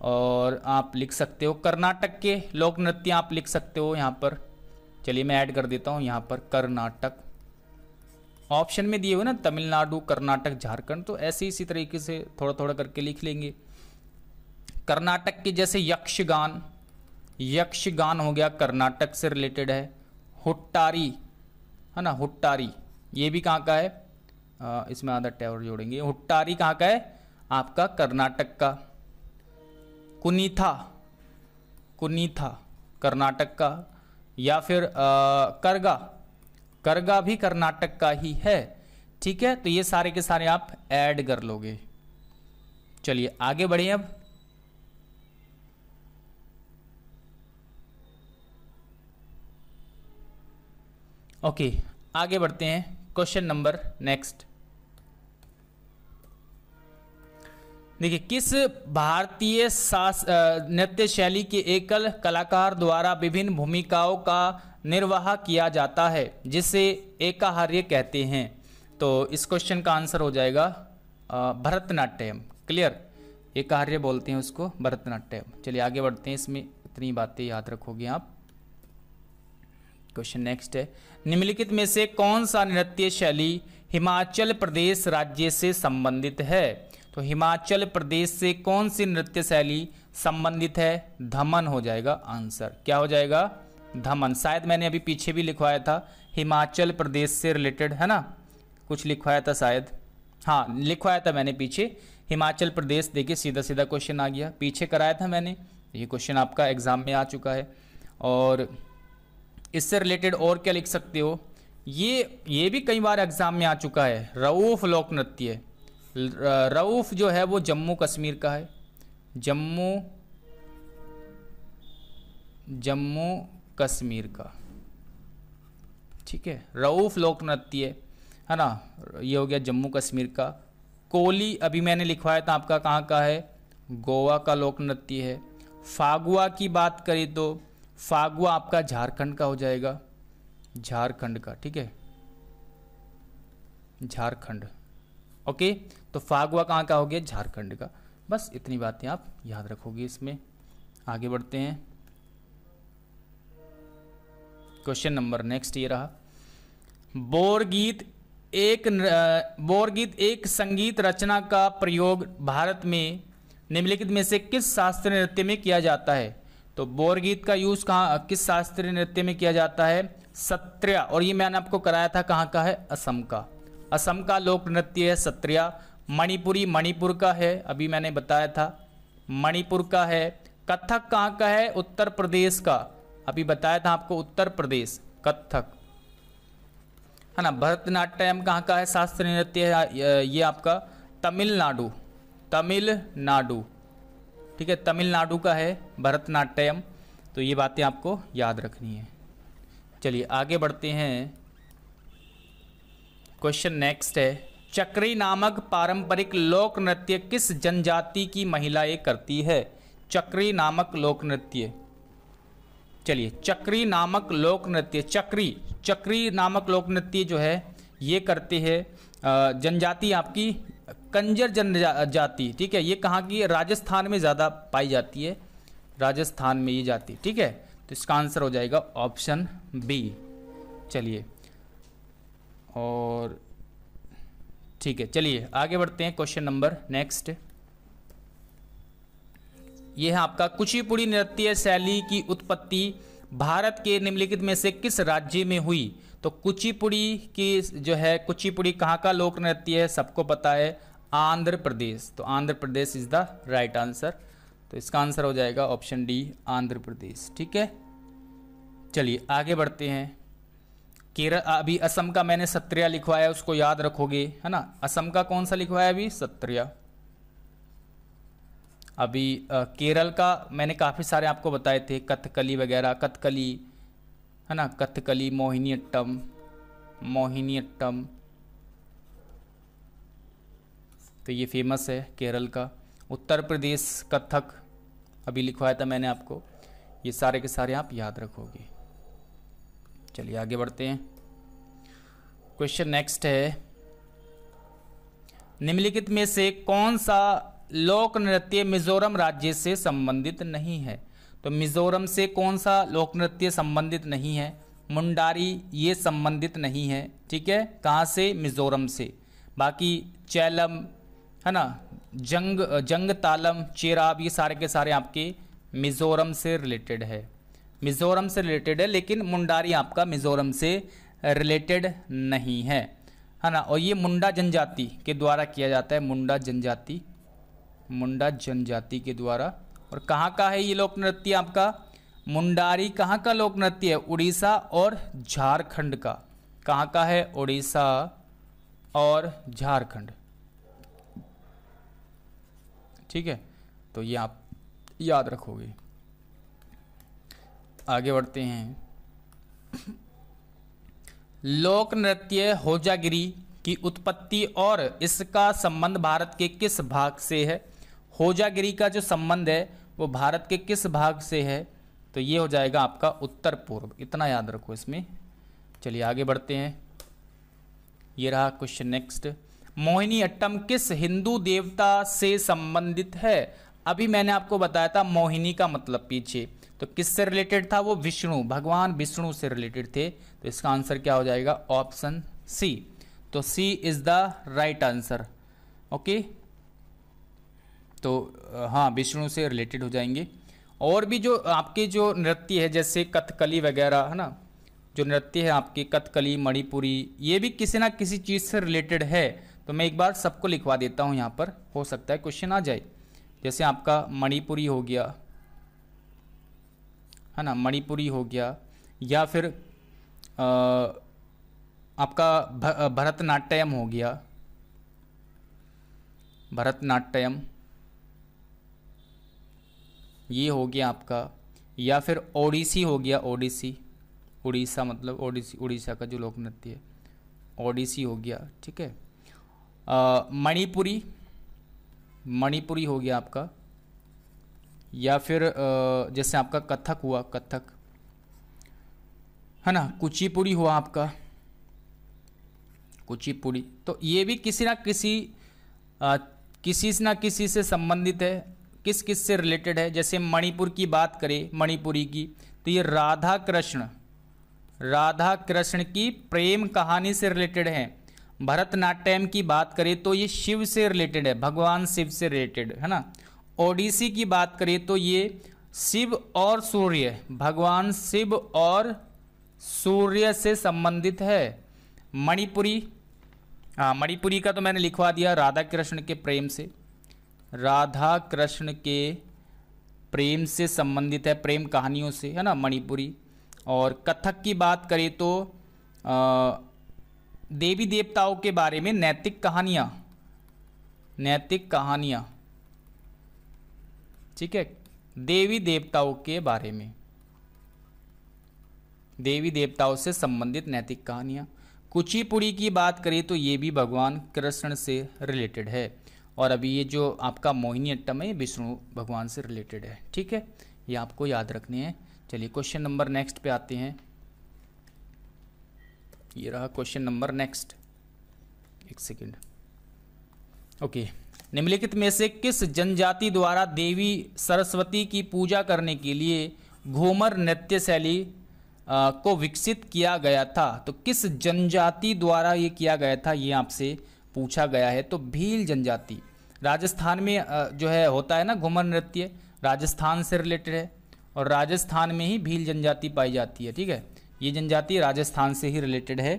S1: और आप लिख सकते हो कर्नाटक के लोक नृत्य आप लिख सकते हो यहाँ पर। चलिए मैं ऐड कर देता हूँ यहाँ पर कर्नाटक। ऑप्शन में दिए हुए ना तमिलनाडु कर्नाटक झारखंड तो ऐसे इसी तरीके से थोड़ा थोड़ा करके लिख लेंगे। कर्नाटक के जैसे यक्षगान यक्षगान हो गया कर्नाटक से रिलेटेड है। हुट्टारी है ना हुट्टारी ये भी कहाँ का है? आ, इसमें आधा टैवर जोड़ेंगे। हुट्टारी कहाँ का है? आपका कर्नाटक का। कुनीथा कुनीथा कर्नाटक का। या फिर आ, करगा। करगा भी कर्नाटक का ही है। ठीक है? तो ये सारे के सारे आप ऐड कर लोगे। चलिए आगे बढ़े अब। ओके आगे बढ़ते हैं। Question number next. देखिए, किस भारतीय नृत्य शैली के एकल कलाकार द्वारा विभिन्न भूमिकाओं का निर्वाह किया जाता है, जिसे एकाहार्य कहते हैं? तो इस क्वेश्चन का आंसर हो जाएगा भरतनाट्यम। क्लियर एकाहार्य बोलते हैं उसको, भरतनाट्यम। चलिए, आगे बढ़ते हैं, इसमें इतनी बातें याद रखोगे आप। क्वेश्चन नेक्स्ट है। निम्नलिखित में से कौन सा नृत्य शैली हिमाचल प्रदेश राज्य से संबंधित है? तो हिमाचल प्रदेश से कौन सी नृत्य शैली संबंधित है? धमन हो जाएगा आंसर। क्या हो जाएगा? धमन। शायद मैंने अभी पीछे भी लिखवाया था, हिमाचल प्रदेश से रिलेटेड है ना? कुछ लिखवाया था शायद। हाँ लिखवाया था मैंने पीछे। हिमाचल प्रदेश, देखिए सीधा सीधा क्वेश्चन आ गया। पीछे कराया था मैंने। ये क्वेश्चन आपका एग्ज़ाम में आ चुका है। और इससे रिलेटेड और क्या लिख सकते हो? ये ये भी कई बार एग्ज़ाम में आ चुका है। रऊफ लोक नृत्य। रऊफ जो है वो जम्मू कश्मीर का है। जम्मू जम्मू कश्मीर का। ठीक है, रऊफ लोक नृत्य है ना? ये हो गया जम्मू कश्मीर का। कोली अभी मैंने लिखवाया था आपका कहाँ का है? गोवा का लोक नृत्य है। फागुआ की बात करें तो फागुआ आपका झारखंड का हो जाएगा। झारखंड का, ठीक है? झारखंड। ओके? तो फागुआ कहाँ का हो गया? झारखंड का। बस इतनी बातें आप याद रखोगे इसमें। आगे बढ़ते हैं। क्वेश्चन नंबर नेक्स्ट ये रहा। बोर गीत एक बोर गीत एक संगीत रचना का प्रयोग भारत में, निम्नलिखित में से किस शास्त्रीय नृत्य में किया जाता है? तो बोर गीत का यूज़ कहाँ, किस शास्त्रीय नृत्य में किया जाता है? सत्रिया। और ये मैंने आपको कराया था कहाँ का है? असम का। असम का लोक नृत्य है सत्रिया। मणिपुरी, मणिपुर का है, अभी मैंने बताया था। मणिपुर का है, कथक कहाँ का है? उत्तर प्रदेश का। अभी बताया था आपको उत्तर प्रदेश, कथक। है ना, भरतनाट्यम कहाँ का है? शास्त्रीय नृत्य है, ये आपका तमिलनाडु तमिलनाडु। ठीक है, तमिलनाडु का है, भरतनाट्यम। तो ये बातें आपको याद रखनी है। चलिए, आगे बढ़ते हैं। क्वेश्चन नेक्स्ट है। चक्री नामक पारंपरिक लोक नृत्य किस जनजाति की महिलाएँ करती है? चक्री नामक लोक नृत्य चलिए, चक्री नामक लोक नृत्य चक्री चक्री नामक लोक नृत्य जो है, ये करते हैं जनजाति आपकी, कंजर जनजाति, ठीक है? ये कहाँ की, राजस्थान में ज़्यादा पाई जाती है। राजस्थान में ये जाती ठीक है? तो इसका आंसर हो जाएगा ऑप्शन बी। चलिए, और ठीक है, चलिए, आगे बढ़ते हैं क्वेश्चन नंबर नेक्स्ट यह है आपका, कुचिपुड़ी नृत्य शैली की उत्पत्ति भारत के निम्नलिखित में से किस राज्य में हुई? तो कुचिपुड़ी की जो है, कुचिपुड़ी कहाँ का लोक नृत्य है, सबको पता है, आंध्र प्रदेश। तो Andhra Pradesh is the right answer तो इसका आंसर हो जाएगा ऑप्शन डी आंध्र प्रदेश, ठीक है? चलिए, आगे बढ़ते हैं। केरल अभी असम का मैंने सत्रिया लिखवाया उसको याद रखोगे है ना? असम का कौन सा लिखवाया अभी? सत्रिया। अभी आ, केरल का मैंने काफ़ी सारे आपको बताए थे कथकली वगैरह कथकली है ना? कथकली मोहिनी अट्टम मोहिनी अट्टम तो ये फ़ेमस है केरल का। उत्तर प्रदेश कथक अभी लिखवाया था मैंने आपको। ये सारे के सारे आप याद रखोगे। चलिए आगे बढ़ते हैं। क्वेश्चन नेक्स्ट है। निम्नलिखित में से कौन सा लोक नृत्य मिजोरम राज्य से संबंधित नहीं है? तो मिजोरम से कौन सा लोक नृत्य संबंधित नहीं है? मुंडारी, ये संबंधित नहीं है। ठीक है? कहाँ से? मिजोरम से। बाकी चैलम, है ना? जंग जंग तालम, चेराब, ये सारे के सारे आपके मिज़ोरम से रिलेटेड है। मिज़ोरम से रिलेटेड है, लेकिन मुंडारी आपका मिज़ोरम से रिलेटेड नहीं है। है ना, और ये मुंडा जनजाति के द्वारा किया जाता है, मुंडा जनजाति मुंडा जनजाति के द्वारा। और कहाँ का है ये लोक नृत्य आपका? मुंडारी कहाँ का लोक नृत्य है? उड़ीसा और झारखंड का। कहाँ का है? उड़ीसा और झारखंड। ठीक है? तो ये आप याद रखोगे। आगे बढ़ते हैं। लोक नृत्य होजागिरी की उत्पत्ति और इसका संबंध भारत के किस भाग से है? होजागिरी का जो संबंध है, वो भारत के किस भाग से है? तो ये हो जाएगा आपका उत्तर पूर्व। इतना याद रखो इसमें। चलिए आगे बढ़ते हैं। ये रहा क्वेश्चन नेक्स्ट मोहिनी अट्टम, किस हिंदू देवता से संबंधित है? अभी मैंने आपको बताया था मोहिनी का मतलब पीछे। तो किससे रिलेटेड था वो? विष्णु। भगवान विष्णु से रिलेटेड थे। तो इसका आंसर क्या हो जाएगा? ऑप्शन सी तो C is the right answer okay तो हाँ विष्णु से रिलेटेड हो जाएँगे। और भी जो आपके जो नृत्य है, जैसे कथकली वगैरह, है ना? जो नृत्य है आपके, कथकली, मणिपुरी, ये भी किसी ना किसी चीज़ से रिलेटेड है। तो मैं एक बार सबको लिखवा देता हूँ यहाँ पर। हो सकता है क्वेश्चन आ जाए। जैसे आपका मणिपुरी हो गया है ना मणिपुरी हो गया या फिर आ, आपका भरतनाट्यम हो गया। भरतनाट्यम ये हो गया आपका या फिर ओडिसी हो गया ओडिसी उड़ीसा मतलब ओडिसी उड़ीसा का जो लोक नृत्य है ओडिसी हो गया ठीक है। मणिपुरी मणिपुरी हो गया आपका या फिर जैसे आपका कथक हुआ कथक। है ना? कुचिपुड़ी हुआ आपका। कुचिपुड़ी। तो ये भी किसी ना किसी आ, किसी ना किसी से संबंधित है किस किस से रिलेटेड है। जैसे मणिपुर की बात करें मणिपुरी की तो ये राधा कृष्ण राधा कृष्ण की प्रेम कहानी से रिलेटेड है। भरतनाट्यम की बात करें तो ये शिव से रिलेटेड है भगवान शिव से रिलेटेड है ना? ओडिसी की बात करें तो ये शिव और सूर्य भगवान शिव और सूर्य से संबंधित है। मणिपुरी हाँ मणिपुरी का तो मैंने लिखवा दिया राधा कृष्ण के प्रेम से। राधा कृष्ण के प्रेम से संबंधित है प्रेम कहानियों से है ना मणिपुरी। और कथक की बात करें तो आ, देवी देवताओं के बारे में नैतिक कहानियाँ नैतिक कहानियाँ। ठीक है? देवी देवताओं के बारे में। देवी देवताओं से संबंधित नैतिक कहानियाँ। कुचिपुड़ी की बात करें तो ये भी भगवान कृष्ण से रिलेटेड है। और अभी ये जो आपका मोहिनी अट्टम है विष्णु भगवान से रिलेटेड है। ठीक है? ये आपको याद रखने हैं। चलिए क्वेश्चन नंबर नेक्स्ट पे आते हैं। ये रहा क्वेश्चन नंबर नेक्स्ट एक सेकेंड ओके निम्नलिखित में से किस जनजाति द्वारा देवी सरस्वती की पूजा करने के लिए घूमर नृत्य शैली को विकसित किया गया था? तो किस जनजाति द्वारा ये किया गया था, ये आपसे पूछा गया है। तो भील जनजाति, राजस्थान में जो है, होता है ना घूमर नृत्य, राजस्थान से रिलेटेड है और राजस्थान में ही भील जनजाति पाई जाती है, ठीक है? ये जनजाति राजस्थान से ही रिलेटेड है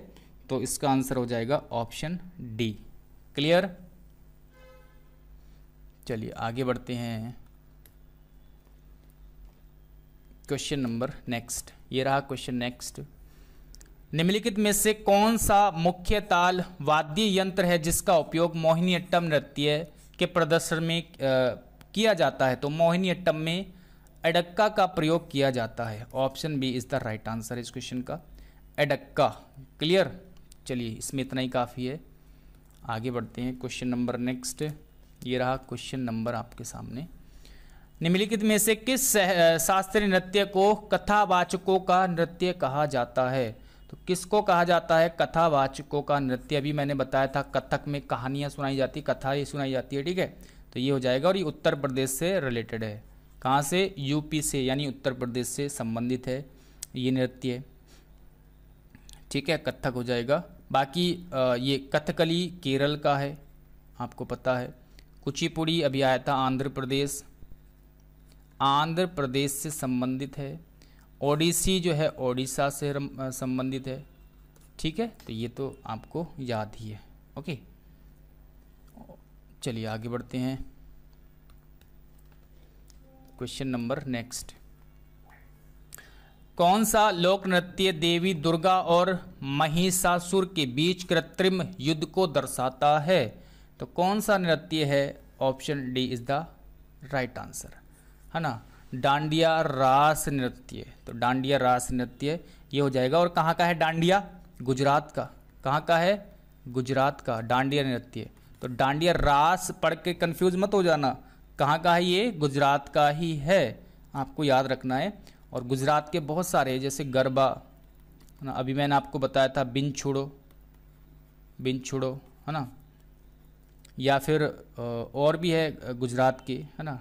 S1: तो इसका आंसर हो जाएगा ऑप्शन डी। क्लियर? चलिए, आगे बढ़ते हैं। क्वेश्चन नंबर नेक्स्ट ये रहा क्वेश्चन नेक्स्ट निम्नलिखित में से कौन सा मुख्य ताल वाद्य यंत्र है जिसका उपयोग मोहिनी अट्टम नृत्य के प्रदर्शन में किया जाता है? तो मोहिनी अट्टम में एडक्का का प्रयोग किया जाता है। Option B is the right answer इस क्वेश्चन का। एडक्का, क्लियर? चलिए, इसमें इतना ही काफ़ी है। आगे बढ़ते हैं क्वेश्चन नंबर नेक्स्ट ये रहा क्वेश्चन नंबर आपके सामने। निम्नलिखित में से किस शास्त्रीय नृत्य को कथावाचकों का नृत्य कहा जाता है? तो किसको कहा जाता है? कथावाचकों का नृत्य। अभी मैंने बताया था, कथक में कहानियाँ सुनाई जाती, कथा ही सुनाई जाती है, ठीक है? तो ये हो जाएगा और ये उत्तर प्रदेश से रिलेटेड है। कहाँ से? यूपी से, यानी उत्तर प्रदेश से संबंधित है ये नृत्य। ठीक है, कथक हो जाएगा। बाकी ये कथकली केरल का है, आपको पता है। कुचिपुड़ी अभी आया था आंध्र प्रदेश। आंध्र प्रदेश से संबंधित है। ओडिसी जो है, ओडिशा से संबंधित है। ठीक है? तो ये तो आपको याद ही है। ओके? चलिए आगे बढ़ते हैं। Question number next. कौन सा लोक नृत्य देवी दुर्गा और महिषासुर के बीच कृत्रिम युद्ध को दर्शाता है? तो कौन सा नृत्य है? Option D is the right answer. है ना? डांडिया रास नृत्य। तो डांडिया रास नृत्य ये हो जाएगा। और कहाँ का है डांडिया? गुजरात का। कहाँ का है? गुजरात का डांडिया नृत्य। तो डांडिया रास पढ़ के कन्फ्यूज़ मत हो जाना। कहाँ का है ये? गुजरात का ही है। आपको याद रखना है। और गुजरात के बहुत सारे जैसे गरबा। है ना? अभी मैंने आपको बताया था, बिन छुड़ो। बिन छुड़ो। है ना? या फिर और भी है गुजरात के, है ना?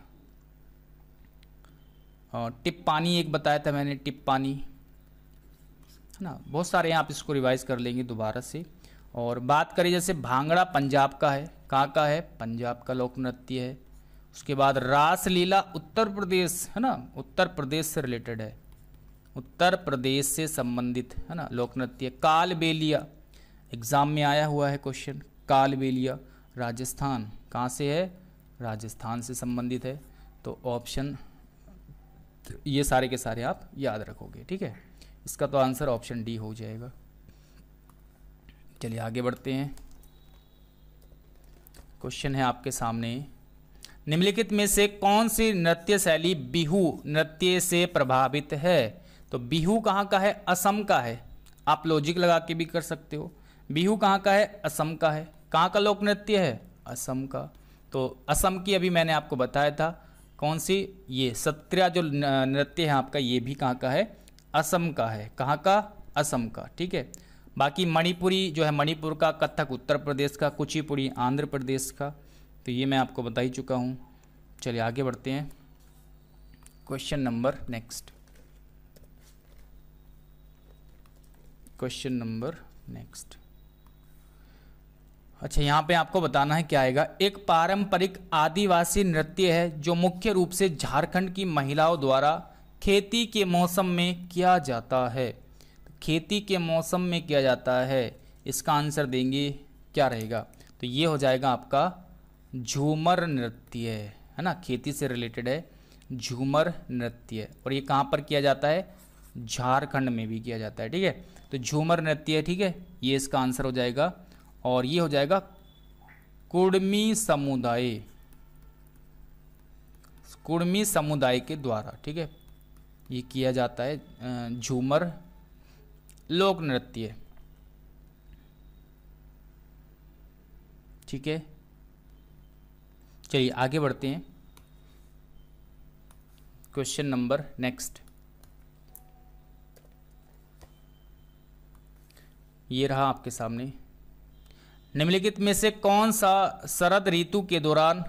S1: टिप पानी एक बताया था मैंने टिप पानी है ना? बहुत सारे हैं, आप इसको रिवाइज कर लेंगे दोबारा से। और बात करें जैसे भांगड़ा पंजाब का है, कहाँ का है? पंजाब का लोक नृत्य है। उसके बाद रासलीला उत्तर प्रदेश, है ना? उत्तर प्रदेश से रिलेटेड है। उत्तर प्रदेश से संबंधित, है ना? लोक नृत्य काल बेलिया एग्ज़ाम में आया हुआ है क्वेश्चन काल बेलिया राजस्थान। कहाँ से है? राजस्थान से संबंधित है। तो ऑप्शन ये सारे के सारे आप याद रखोगे, ठीक है? इसका तो आंसर ऑप्शन डी हो जाएगा। चलिए आगे बढ़ते हैं। क्वेश्चन है आपके सामने। निम्नलिखित में से कौन सी नृत्य शैली बिहू नृत्य से प्रभावित है? तो बिहू कहाँ का है? असम का है। आप लॉजिक लगा के भी कर सकते हो। बिहू कहाँ का है? असम का है। कहाँ का लोक नृत्य है? असम का। तो असम की अभी मैंने आपको बताया था, कौन सी? ये सत्रिया जो नृत्य है आपका, ये भी कहाँ का है? असम का है। कहाँ का? असम का, ठीक है? बाकी मणिपुरी जो है, मणिपुर का, कथक उत्तर प्रदेश का, कुचिपुड़ी आंध्र प्रदेश का तो ये मैं आपको बता ही चुका हूँ। चलिए आगे बढ़ते हैं। Question number next. Question number next. अच्छा यहाँ पे आपको बताना है क्या आएगा? एक पारंपरिक आदिवासी नृत्य है जो मुख्य रूप से झारखंड की महिलाओं द्वारा खेती के मौसम में किया जाता है। खेती के मौसम में किया जाता है। इसका आंसर देंगे, क्या रहेगा? तो ये हो जाएगा आपका झूमर नृत्य, है ना? खेती से रिलेटेड है, झूमर नृत्य। और ये कहाँ पर किया जाता है? झारखंड में भी किया जाता है, ठीक है? तो झूमर नृत्य, ठीक है? ये इसका आंसर हो जाएगा और ये हो जाएगा कुर्मी समुदाय। कुर्मी समुदाय के द्वारा, ठीक है? ये किया जाता है झूमर, लोक नृत्य। ठीक है? चलिए आगे बढ़ते हैं। Question number next. ये रहा आपके सामने। निम्नलिखित में से कौन सा शरद ऋतु के दौरान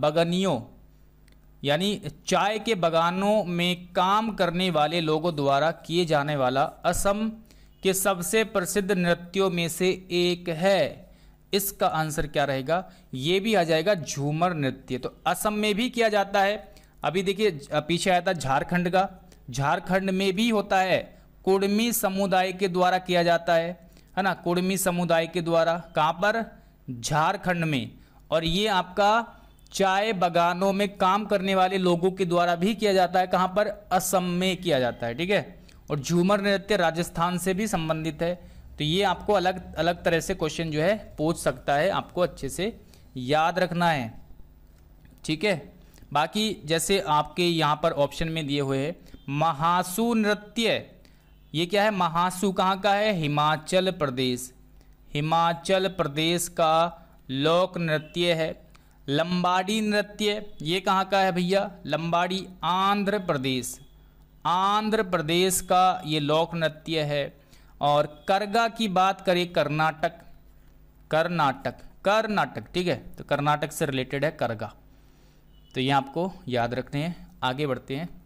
S1: बगनियों, यानी चाय के बगानों में काम करने वाले लोगों द्वारा किए जाने वाला असम के सबसे प्रसिद्ध नृत्यों में से एक है? इसका आंसर क्या रहेगा? ये भी आ जाएगा झूमर नृत्य। तो असम में भी किया जाता है। अभी देखिए पीछे आया था झारखंड का। झारखंड में भी होता है। कुड़मी समुदाय के द्वारा किया जाता है। है ना कुर्मी समुदाय के द्वारा कहाँ पर? झारखंड में। और ये आपका चाय बागानों में काम करने वाले लोगों के द्वारा भी किया जाता है, कहाँ पर? असम में किया जाता है, ठीक है? और झूमर नृत्य राजस्थान से भी संबंधित है। तो ये आपको अलग अलग तरह से क्वेश्चन जो है, पूछ सकता है, आपको अच्छे से याद रखना है। ठीक है? बाकी जैसे आपके यहाँ पर ऑप्शन में दिए हुए हैं, महासु नृत्य। ये क्या है? महासु कहाँ का है? हिमाचल प्रदेश। हिमाचल प्रदेश का लोक नृत्य है। लंबाड़ी नृत्य, ये कहाँ का है भैया? लंबाड़ी आंध्र प्रदेश। आंध्र प्रदेश का ये लोक नृत्य है। और करगा की बात करें, कर्नाटक। कर्नाटक कर्नाटक, ठीक है? तो कर्नाटक से रिलेटेड है करगा। तो ये आपको याद रखने हैं। आगे बढ़ते हैं।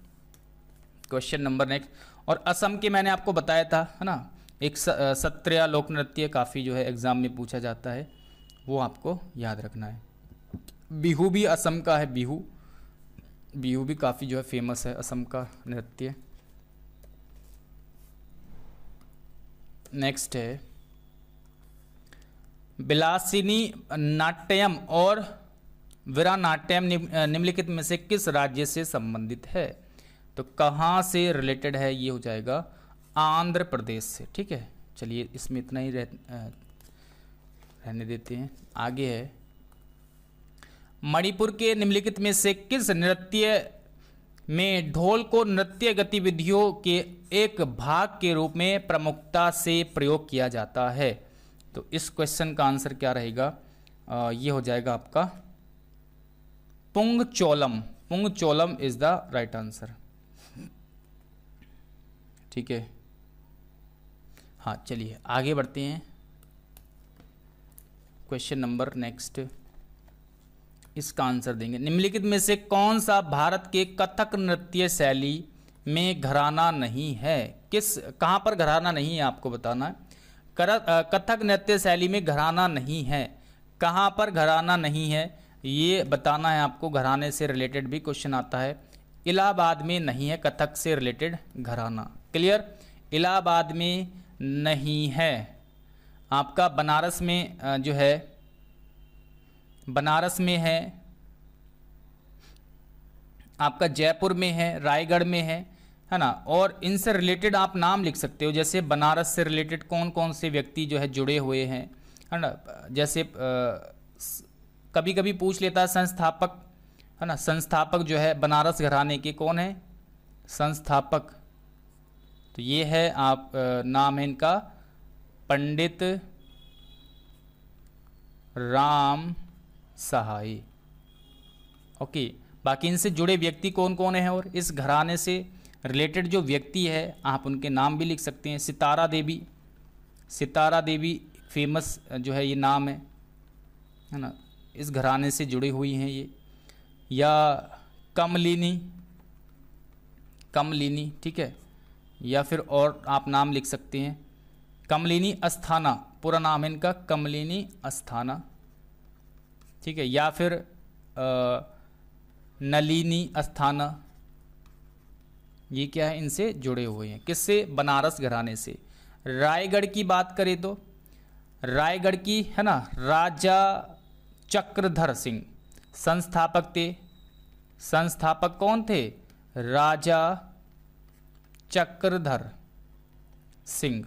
S1: क्वेश्चन नंबर नेक्स्ट और असम के मैंने आपको बताया था, है ना? एक सत्रिया लोक नृत्य काफ़ी जो है एग्ज़ाम में पूछा जाता है, वो आपको याद रखना है। बिहू भी असम का है, बिहू। बिहू भी काफ़ी जो है फ़ेमस है असम का नृत्य। नेक्स्ट है, बिलासिनी नाट्यम और विरा नाट्यम निम्नलिखित में से किस राज्य से संबंधित है? तो कहाँ से रिलेटेड है ये हो जाएगा आंध्र प्रदेश से ठीक है? चलिए इसमें इतना ही रह, रहने देते हैं। आगे है। मणिपुर के निम्नलिखित में से किस नृत्य में ढोल को नृत्य गतिविधियों के एक भाग के रूप में प्रमुखता से प्रयोग किया जाता है? तो इस क्वेश्चन का आंसर क्या रहेगा? ये हो जाएगा आपका। Pung Cholom Pung Cholom is the right answer ठीक है। हाँ चलिए, आगे बढ़ते हैं। क्वेश्चन नंबर नेक्स्ट इसका आंसर देंगे। निम्नलिखित में से कौन सा भारत के कथक नृत्य शैली में घराना नहीं है? किस, कहाँ पर घराना नहीं है आपको बताना? है कथक नृत्य शैली में घराना नहीं है। कहाँ पर घराना नहीं है? ये बताना है आपको, घराने से रिलेटेड भी क्वेश्चन आता है। इलाहाबाद में नहीं है कथक से रिलेटेड घराना। क्लियर इलाहाबाद में नहीं है। आपका बनारस में जो है, बनारस में है। आपका जयपुर में है, रायगढ़ में है है ना? और इनसे रिलेटेड आप नाम लिख सकते हो। जैसे बनारस से रिलेटेड कौन कौन से व्यक्ति जो है जुड़े हुए हैं, है ना? जैसे कभी कभी पूछ लेता है संस्थापक, है ना? संस्थापक जो है बनारस घराने के कौन है? संस्थापक। तो ये है आप नाम है इनका, पंडित राम सहाय। ओके, बाकी इनसे जुड़े व्यक्ति कौन कौन है और इस घराने से रिलेटेड जो व्यक्ति है, आप उनके नाम भी लिख सकते हैं। सितारा देवी। सितारा देवी फ़ेमस जो है ये नाम है है ना? इस घराने से जुड़ी हुई हैं ये। या कमलिनी कमलिनी, ठीक है? या फिर और आप नाम लिख सकते हैं। कमलिनी अस्थाना पूरा नाम है इनका कमलिनी अस्थाना। ठीक है या फिर आ, नलिनी अस्थाना। ये क्या है? इनसे जुड़े हुए हैं। किससे? बनारस घराने से। रायगढ़ की बात करें तो रायगढ़ की है ना राजा चक्रधर सिंह संस्थापक थे। संस्थापक कौन थे? राजा चक्रधर सिंह।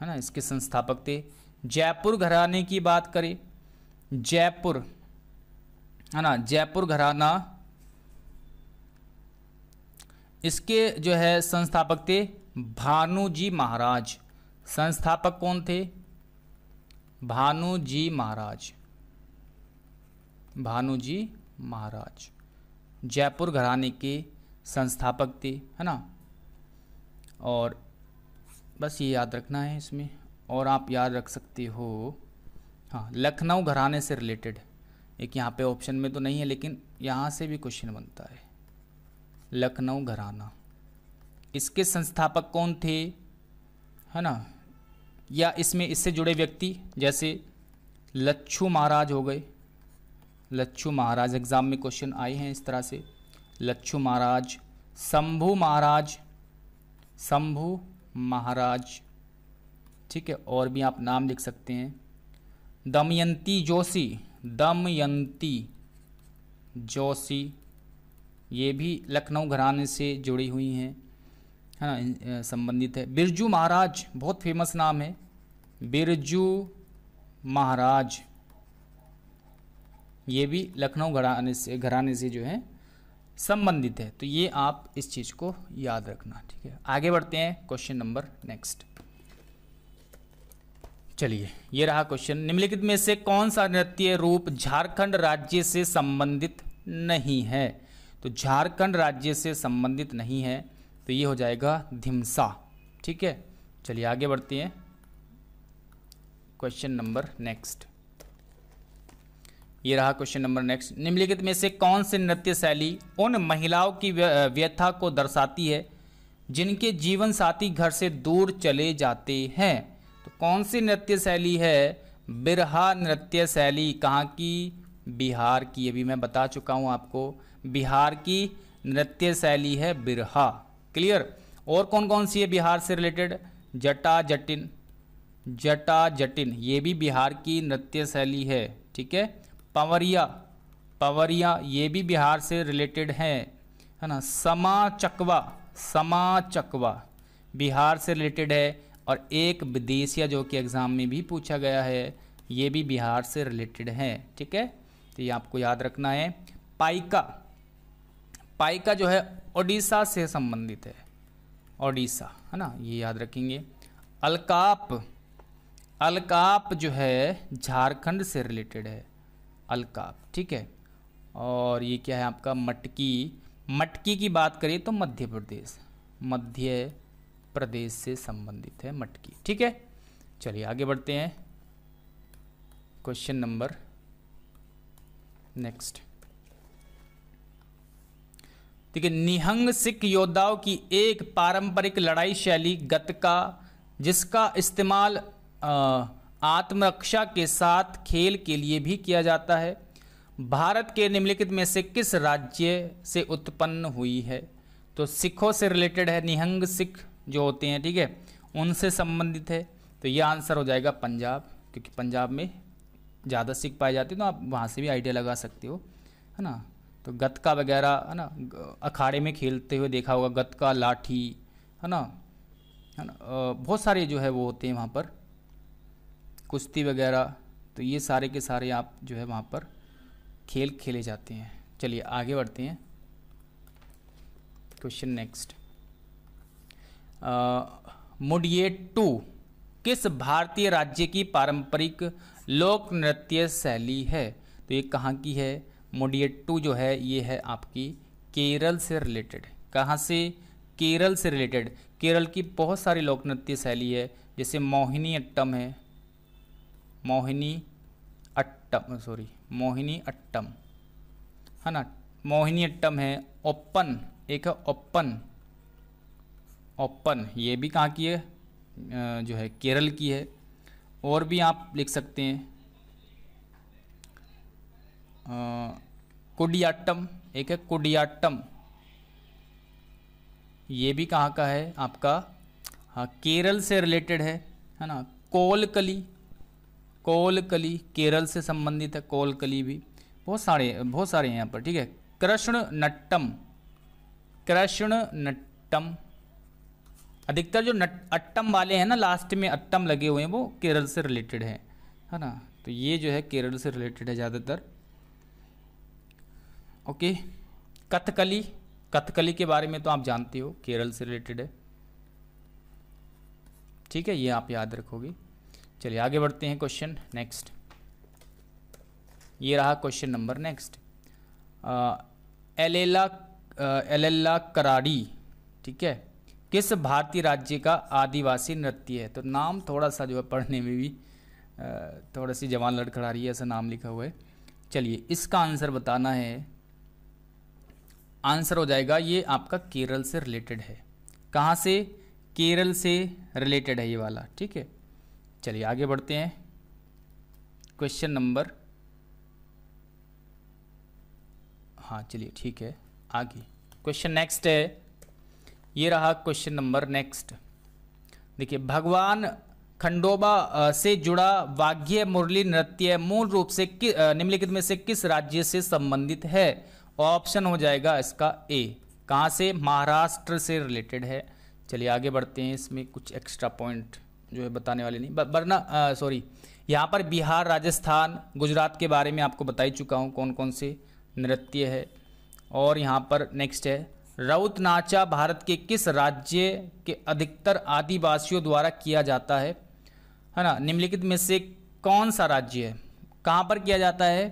S1: है ना? इसके संस्थापक थे। जयपुर घराने की बात करें। जयपुर, है ना? जयपुर घराना। इसके जो है संस्थापक थे भानुजी महाराज। संस्थापक कौन थे? भानुजी महाराज। भानुजी महाराज। जयपुर घराने के संस्थापक थे है ना? और बस ये याद रखना है इसमें। और आप याद रख सकते हो हाँ लखनऊ घराने से रिलेटेड। एक यहाँ पे ऑप्शन में तो नहीं है, लेकिन यहाँ से भी क्वेश्चन बनता है। लखनऊ घराना। इसके संस्थापक कौन थे? है ना? या इसमें इससे जुड़े व्यक्ति, जैसे लच्छू महाराज हो गए। लच्छू महाराज, एग्ज़ाम में क्वेश्चन आए हैं इस तरह से। लच्छू महाराज, शंभू महाराज शंभू महाराज। ठीक है, और भी आप नाम लिख सकते हैं। दमयंती जोशी दमयंती जोशी, ये भी लखनऊ घराने से जुड़ी हुई हैं, है ना संबंधित है। बिरजू महाराज, बहुत फ़ेमस नाम है। बिरजू महाराज, ये भी लखनऊ घराने से घराने से जो है संबंधित है। तो ये आप इस चीज़ को याद रखना, ठीक है? आगे बढ़ते हैं क्वेश्चन नंबर नेक्स्ट चलिए, ये रहा क्वेश्चन निम्नलिखित में से कौन सा नृत्य रूप झारखंड राज्य से संबंधित नहीं है? तो झारखंड राज्य से संबंधित नहीं है तो ये हो जाएगा धिमसा, ठीक है? चलिए, आगे बढ़ते हैं। क्वेश्चन नंबर नेक्स्ट ये रहा क्वेश्चन नंबर नेक्स्ट निम्नलिखित में से कौन सी नृत्य शैली उन महिलाओं की व्यथा को दर्शाती है, जिनके जीवन साथी घर से दूर चले जाते हैं? तो कौन सी नृत्य शैली है? बिरहा नृत्य शैली, कहाँ की? बिहार की अभी मैं बता चुका हूँ आपको। बिहार की नृत्य शैली है बिरहा। क्लियर और कौन कौन सी है बिहार से रिलेटेड जटा जटिन। जटा जटिन, ये भी बिहार की नृत्य शैली है, ठीक है? पवरिया पवरिया ये भी बिहार से रिलेटेड है है ना? समा चकवा समा चकवा बिहार से रिलेटेड है और एक विदेशिया जो कि एग्ज़ाम में भी पूछा गया है, ये भी बिहार से रिलेटेड है, ठीक है? तो ये आपको याद रखना है। पाइका पाइका जो है ओडिशा से संबंधित है, ओडिशा, है ना? ये याद रखेंगे। अलकाप अलकाप जो है झारखंड से रिलेटेड है। अलकाप ठीक है? और ये क्या है आपका मटकी? मटकी की बात करें तो मध्य प्रदेश मध्य प्रदेश से संबंधित है मटकी, ठीक है? चलिए आगे बढ़ते हैं। Question number next. ठीक है, निहंग सिख योद्धाओं की एक पारंपरिक लड़ाई शैली गतका जिसका इस्तेमाल आत्मरक्षा के साथ खेल के लिए भी किया जाता है। भारत के निम्नलिखित में से किस राज्य से उत्पन्न हुई है? तो सिखों से रिलेटेड है, निहंग सिख जो होते हैं, ठीक है? उनसे संबंधित है। तो ये आंसर हो जाएगा पंजाब, क्योंकि पंजाब में ज़्यादा सिख पाए जाते हैं तो आप वहाँ से भी आइडिया लगा सकते हो, है ना? तो गतका वगैरह, है ना? अखाड़े में खेलते हुए देखा होगा, गतका, लाठी, है ना? है ना? बहुत सारे जो है वो होते हैं वहाँ पर। कुश्ती वगैरह तो ये सारे के सारे आप जो है वहाँ पर खेल खेले जाते हैं। चलिए, आगे बढ़ते हैं। क्वेश्चन नेक्स्ट मुडिएटू किस भारतीय राज्य की पारंपरिक लोक नृत्य शैली है? तो ये कहाँ की है? मुडिएट्टू जो है, ये है आपकी केरल से रिलेटेड कहाँ से? केरल से रिलेटेड केरल की बहुत सारी लोक नृत्य शैली है, जैसे मोहिनी अट्टम है मोहिनी अट्टम सॉरी मोहिनी अट्टम। है ना? मोहिनी अट्टम है ओपन एक है ओपन ओपन ये भी कहाँ की है? जो है, केरल की है। और भी आप लिख सकते हैं। कुडियाट्टम, एक है कुडियाट्टम। ये भी कहाँ का है आपका? हाँ केरल से रिलेटेड है है ना? कोलकली। कोलकली, केरल से संबंधित है, कोलकली भी। बहुत सारे बहुत सारे हैं यहाँ पर, ठीक है? कृष्ण नट्टम कृष्ण नट्टम अधिकतर जो नट, अट्टम वाले हैं ना लास्ट में अट्टम लगे हुए हैं, वो केरल से रिलेटेड है है ना? तो ये जो है, केरल से रिलेटेड है ज़्यादातर। ओके? कथकली कथकली के बारे में तो आप जानते हो, केरल से रिलेटेड है। ठीक है, ये आप याद रखोगे। चलिए आगे बढ़ते हैं क्वेश्चन नेक्स्ट ये रहा क्वेश्चन नंबर नेक्स्ट एलेला एलेला कराड़ी, ठीक है? किस भारतीय राज्य का आदिवासी नृत्य है? तो नाम थोड़ा सा जो है पढ़ने में भी थोड़ा सी जवान लड़खड़ा रही है, ऐसा नाम लिखा हुआ है। चलिए, इसका आंसर बताना है। आंसर हो जाएगा, ये आपका केरल से रिलेटेड है। कहाँ से? केरल से रिलेटेड है ये वाला, ठीक है? चलिए आगे बढ़ते हैं। क्वेश्चन नंबर हाँ चलिए ठीक है, आगे। क्वेश्चन नेक्स्ट है। ये रहा क्वेश्चन नंबर नेक्स्ट देखिए, भगवान खंडोबा से जुड़ा वाग्य, मुरली नृत्य मूल रूप से निम्नलिखित में से किस राज्य से संबंधित है? ऑप्शन हो जाएगा इसका ए कहाँ से? महाराष्ट्र से रिलेटेड है। चलिए आगे बढ़ते हैं, इसमें कुछ एक्स्ट्रा पॉइंट जो है बताने वाले नहीं। वरना सॉरी यहाँ पर बिहार, राजस्थान, गुजरात के बारे में आपको बता ही चुका हूँ कौन कौन से नृत्य है। और यहाँ पर नेक्स्ट है राउत नाचा भारत के किस राज्य के अधिकतर आदिवासियों द्वारा किया जाता है? है ना, निम्नलिखित में से कौन सा राज्य है? कहाँ पर किया जाता है?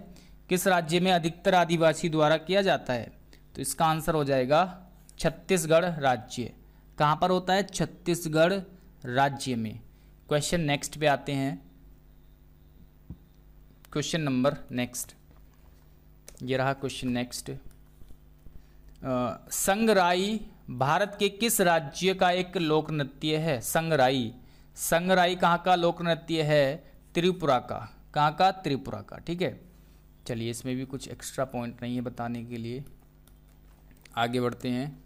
S1: किस राज्य में अधिकतर आदिवासी द्वारा किया जाता है? तो इसका आंसर हो जाएगा छत्तीसगढ़ राज्य। कहाँ पर होता है? छत्तीसगढ़ राज्य में। क्वेश्चन नेक्स्ट पे आते हैं। Question number next. ये रहा क्वेश्चन नेक्स्ट। संगराई भारत के किस राज्य का एक लोक नृत्य है? संगराई। संगराई कहाँ का लोक नृत्य है? त्रिपुरा का। कहाँ का? त्रिपुरा का। ठीक है? चलिए, इसमें भी कुछ एक्स्ट्रा पॉइंट नहीं है बताने के लिए। आगे बढ़ते हैं।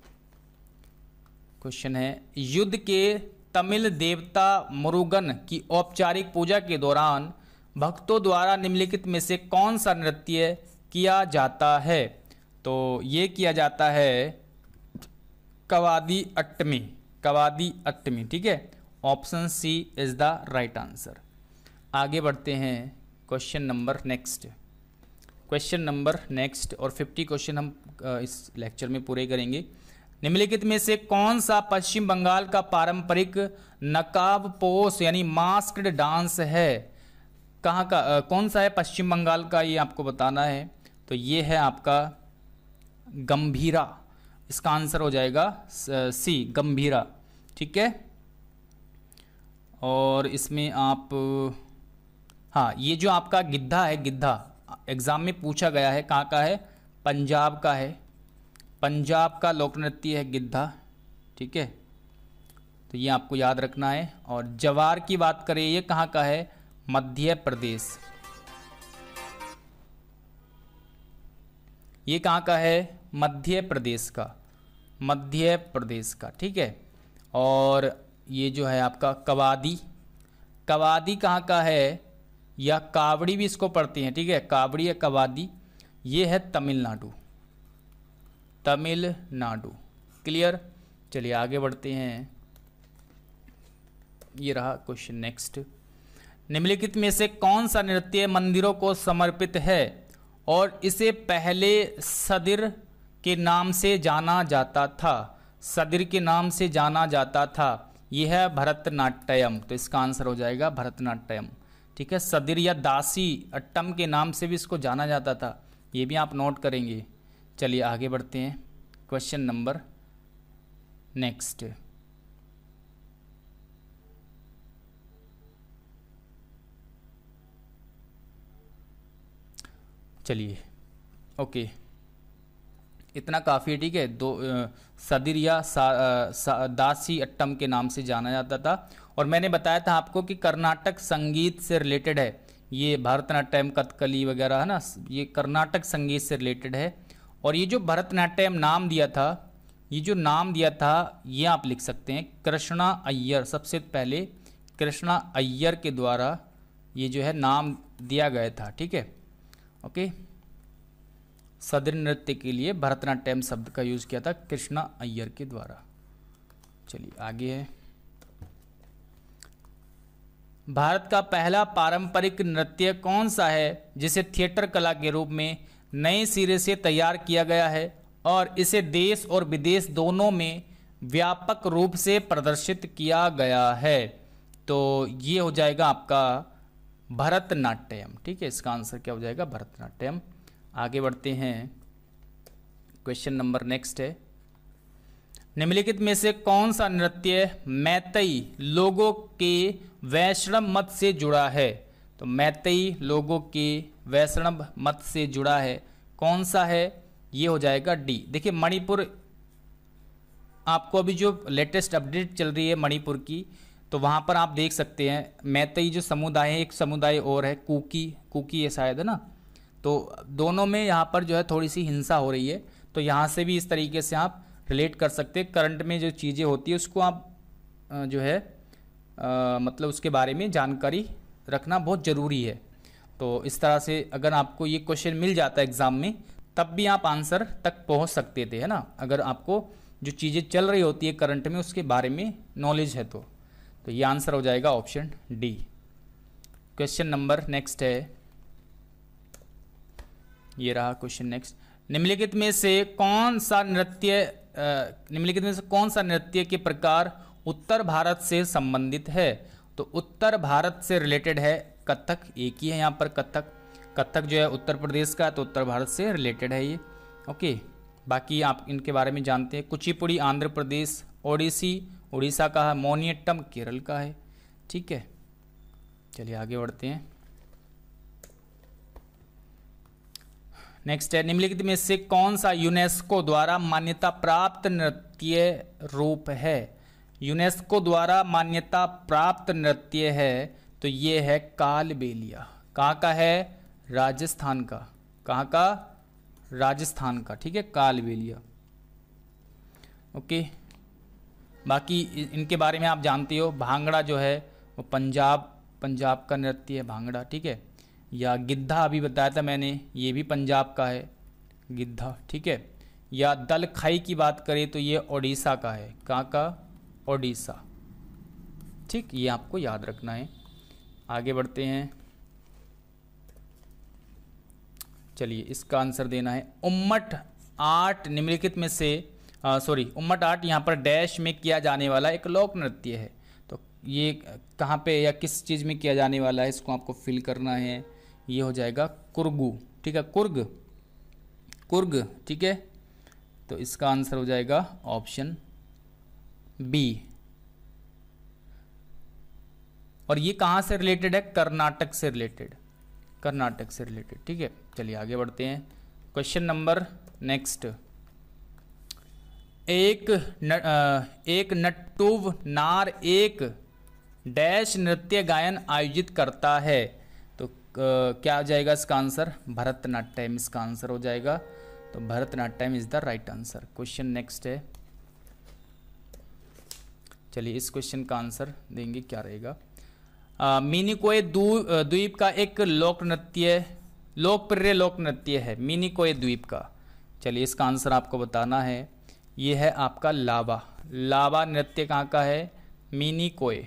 S1: क्वेश्चन है, युद्ध के तमिल देवता मुरुगन की औपचारिक पूजा के दौरान भक्तों द्वारा निम्नलिखित में से कौन सा नृत्य किया जाता है? तो ये किया जाता है कवादी अट्टमी कवादी अट्टमी, ठीक है? Option C is the right answer आगे बढ़ते हैं question number next question number next और 50 क्वेश्चन हम इस लेक्चर में पूरे करेंगे। निम्नलिखित में से कौन सा पश्चिम बंगाल का पारंपरिक नकाब पोस यानी मास्क्ड डांस है? कहाँ का आ, कौन सा है पश्चिम बंगाल का? ये आपको बताना है। तो ये है आपका गंभीरा। इसका आंसर हो जाएगा सी गंभीरा। ठीक है? और इसमें आप हाँ ये जो आपका गिद्धा है गिद्धा एग्ज़ाम में पूछा गया है कहाँ का है? पंजाब का है। पंजाब का लोक नृत्य है गिद्धा, ठीक है? तो ये आपको याद रखना है। और जवार की बात करें, ये कहाँ का है? मध्य प्रदेश। ये कहाँ का है? मध्य प्रदेश का। मध्य प्रदेश का, ठीक है? और ये जो है आपका कवादी। कवादी कहाँ का है? या कावड़ी भी इसको पढ़ते हैं, ठीक है? कावड़ी या कवादी। ये है तमिलनाडु। तमिलनाडु। क्लियर चलिए आगे बढ़ते हैं। ये रहा क्वेश्चन नेक्स्ट निम्नलिखित में से कौन सा नृत्य मंदिरों को समर्पित है और इसे पहले सदिर के नाम से जाना जाता था? सदिर के नाम से जाना जाता था। यह है भरतनाट्यम। तो इसका आंसर हो जाएगा भरतनाट्यम। ठीक है? सदिर या दासी अट्टम के नाम से भी इसको जाना जाता था। ये भी आप नोट करेंगे। चलिए आगे बढ़ते हैं। क्वेश्चन नंबर नेक्स्ट चलिए ओके इतना काफ़ी है, ठीक है? दो सदिर या दासी अट्टम के नाम से जाना जाता था। और मैंने बताया था आपको कि कर्नाटक संगीत से रिलेटेड है। ये भरतनाट्यम, कथकली वगैरह, है ना? ये कर्नाटक संगीत से रिलेटेड है। और ये जो भरतनाट्यम नाम दिया था, ये जो नाम दिया था, ये आप लिख सकते हैं। कृष्णा अय्यर, सबसे पहले कृष्णा अय्यर के द्वारा ये जो है नाम दिया गया था, ठीक है? ओके? सदर नृत्य के लिए भरतनाट्यम शब्द का यूज़ किया था कृष्णा अय्यर के द्वारा। चलिए, आगे है। भारत का पहला पारंपरिक नृत्य कौन सा है, जिसे थिएटर कला के रूप में नए सिरे से तैयार किया गया है और इसे देश और विदेश दोनों में व्यापक रूप से प्रदर्शित किया गया है। तो ये हो जाएगा आपका भरतनाट्यम। ठीक है, इसका आंसर क्या हो जाएगा? भरतनाट्यम। आगे बढ़ते हैं। क्वेश्चन नंबर नेक्स्ट है। निम्नलिखित में से कौन सा नृत्य मैतई लोगों के वैष्णव मत से जुड़ा है? तो मैतई लोगों के वैष्णव मत से जुड़ा है। कौन सा है? ये हो जाएगा डी देखिए मणिपुर आपको अभी जो लेटेस्ट अपडेट चल रही है मणिपुर की तो वहाँ पर आप देख सकते हैं मैतई जो समुदाय है एक समुदाय और है कुकी कुकी है शायद है ना? तो दोनों में यहाँ पर जो है थोड़ी सी हिंसा हो रही है तो यहाँ से भी इस तरीके से आप रिलेट कर सकते हैं। करंट में जो चीज़ें होती है उसको आप जो है आ, मतलब उसके बारे में जानकारी रखना बहुत ज़रूरी है। तो इस तरह से अगर आपको ये क्वेश्चन मिल जाता है एग्ज़ाम में, तब भी आप आंसर तक पहुँच सकते थे, है ना? अगर आपको जो चीज़ें चल रही होती है करंट में, उसके बारे में नॉलेज है तो। तो ये आंसर हो जाएगा option D question number next है। ये रहा क्वेश्चन नेक्स्ट निम्नलिखित में से कौन सा नृत्य निम्नलिखित में से कौन सा नृत्य के प्रकार उत्तर भारत से संबंधित है? तो उत्तर भारत से रिलेटेड है कथक, एक ही है यहाँ पर कथक। कथक जो है उत्तर प्रदेश का तो उत्तर भारत से रिलेटेड है ये। ओके बाकी आप इनके बारे में जानते हैं। कुचिपुड़ी, आंध्र प्रदेश, ओडिसी। उड़ीसा का है, मोनियट्टम, केरल का है। ठीक है, चलिए आगे बढ़ते हैं। नेक्स्ट है, निम्नलिखित में से कौन सा यूनेस्को द्वारा मान्यता प्राप्त नृत्य रूप है? यूनेस्को द्वारा मान्यता प्राप्त नृत्य है तो ये है कालबेलिया। कहाँ का है? राजस्थान का। कहाँ का? राजस्थान का। ठीक है, कालबेलिया। ओके। बाकी इनके बारे में आप जानते हो। भांगड़ा जो है, वो पंजाब पंजाब का नृत्य है भांगड़ा। ठीक है? या गिद्धा अभी बताया था मैंने, ये भी पंजाब का है। गिद्धा। ठीक है? या दल खाई की बात करें तो ये ओडिशा का है। कहाँ का? ओडिशा। ठीक, ये आपको याद रखना है। आगे बढ़ते हैं। चलिए, इसका आंसर देना है। उम्मट आठ निम्नलिखित में से सॉरी उम्मट आर्ट यहाँ पर डैश में किया जाने वाला एक लोक नृत्य है। तो ये कहाँ पे या किस चीज़ में किया जाने वाला है, इसको आपको फिल करना है। ये हो जाएगा कुर्गू। ठीक है, कुर्ग। कुर्ग, ठीक है? तो इसका आंसर हो जाएगा ऑप्शन बी। और ये कहाँ से रिलेटेड है? कर्नाटक से रिलेटेड कर्नाटक से रिलेटेड ठीक है चलिए आगे बढ़ते हैं। क्वेश्चन नंबर नेक्स्ट एक न, एक नट्टुव नार एक डैश नृत्य गायन आयोजित करता है। तो क्या हो जाएगा इसका आंसर? भरतनाट्यम इसका आंसर हो जाएगा। तो Bharatanatyam is the right answer. Question next है। चलिए इस क्वेश्चन का आंसर देंगे, क्या रहेगा? मिनिकोय द्वीप का एक लोक नृत्य, लोकप्रिय लोक नृत्य है मिनिकोय द्वीप का। चलिए इसका आंसर आपको बताना है। ये है आपका लावा। लावा नृत्य कहाँ का है? मिनी कोय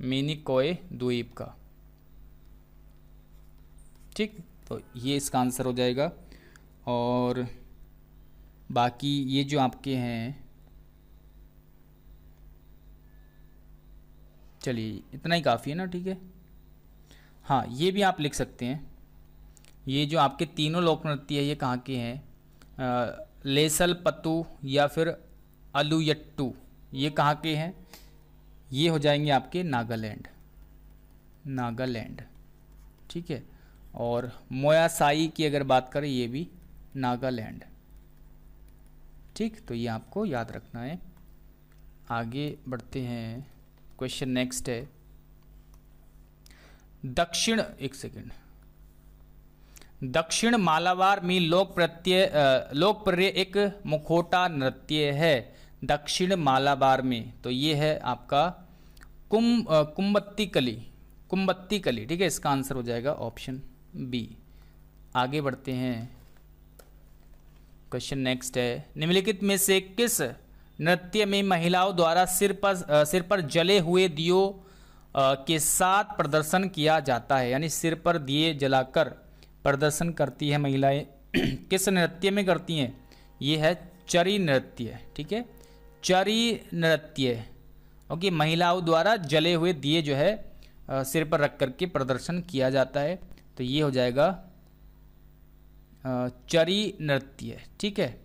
S1: मिनी कोय द्वीप का। ठीक तो ये इसका आंसर हो जाएगा। और बाकी ये जो आपके हैं चलिए, इतना ही काफ़ी है ना, ठीक है? हाँ ये भी आप लिख सकते हैं। ये जो आपके तीनों लोक नृत्य है, ये कहाँ के हैं? लेसल पत्तू या फिर अलुयट्टू ये कहाँ के हैं? ये हो जाएँगे आपके नागालैंड। नागालैंड, ठीक है? और मोयासाई की अगर बात करें, ये भी नागालैंड। ठीक तो ये आपको याद रखना है। आगे बढ़ते हैं। क्वेश्चन नेक्स्ट है। दक्षिण, एक सेकेंड। दक्षिण मालाबार में लोकप्रिय लोकप्रिय एक मुखोटा नृत्य है दक्षिण मालाबार में। तो ये है आपका कुम कुम्बत्ती कली कुम्बत्ती कली, ठीक है? इसका आंसर हो जाएगा ऑप्शन बी। आगे बढ़ते हैं। क्वेश्चन नेक्स्ट है। निम्नलिखित में से किस नृत्य में महिलाओं द्वारा सिर पर सिर पर जले हुए दियो के साथ प्रदर्शन किया जाता है, यानी सिर पर दिए जलाकर प्रदर्शन करती है महिलाएँ। <clears throat> किस नृत्य में करती हैं? ये है चरी नृत्य, ठीक है? चरी नृत्य। ओके, महिलाओं द्वारा जले हुए दिए जो है सिर पर रख करके प्रदर्शन किया जाता है। तो ये हो जाएगा चरी नृत्य, ठीक है?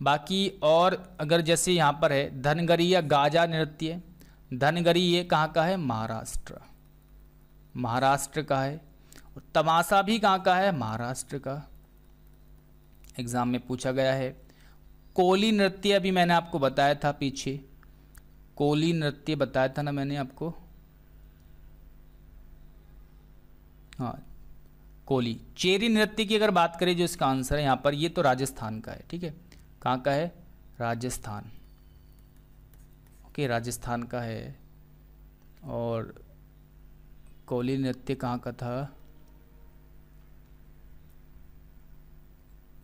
S1: बाकी और अगर जैसे यहाँ पर है, धनगरी या गाजा नृत्य धनगरी ये कहाँ का है? महाराष्ट्र। महाराष्ट्र का है। और तमाशा भी कहाँ का है? महाराष्ट्र का। एग्ज़ाम में पूछा गया है। कोली नृत्य अभी मैंने आपको बताया था पीछे। कोली नृत्य बताया था ना मैंने आपको? हाँ कोली। चेरी नृत्य की अगर बात करें, जो इसका आंसर है, यहाँ पर ये तो राजस्थान का है, ठीक है? कहाँ का है? राजस्थान। ओके, राजस्थान का है। और कोली नृत्य कहाँ का था?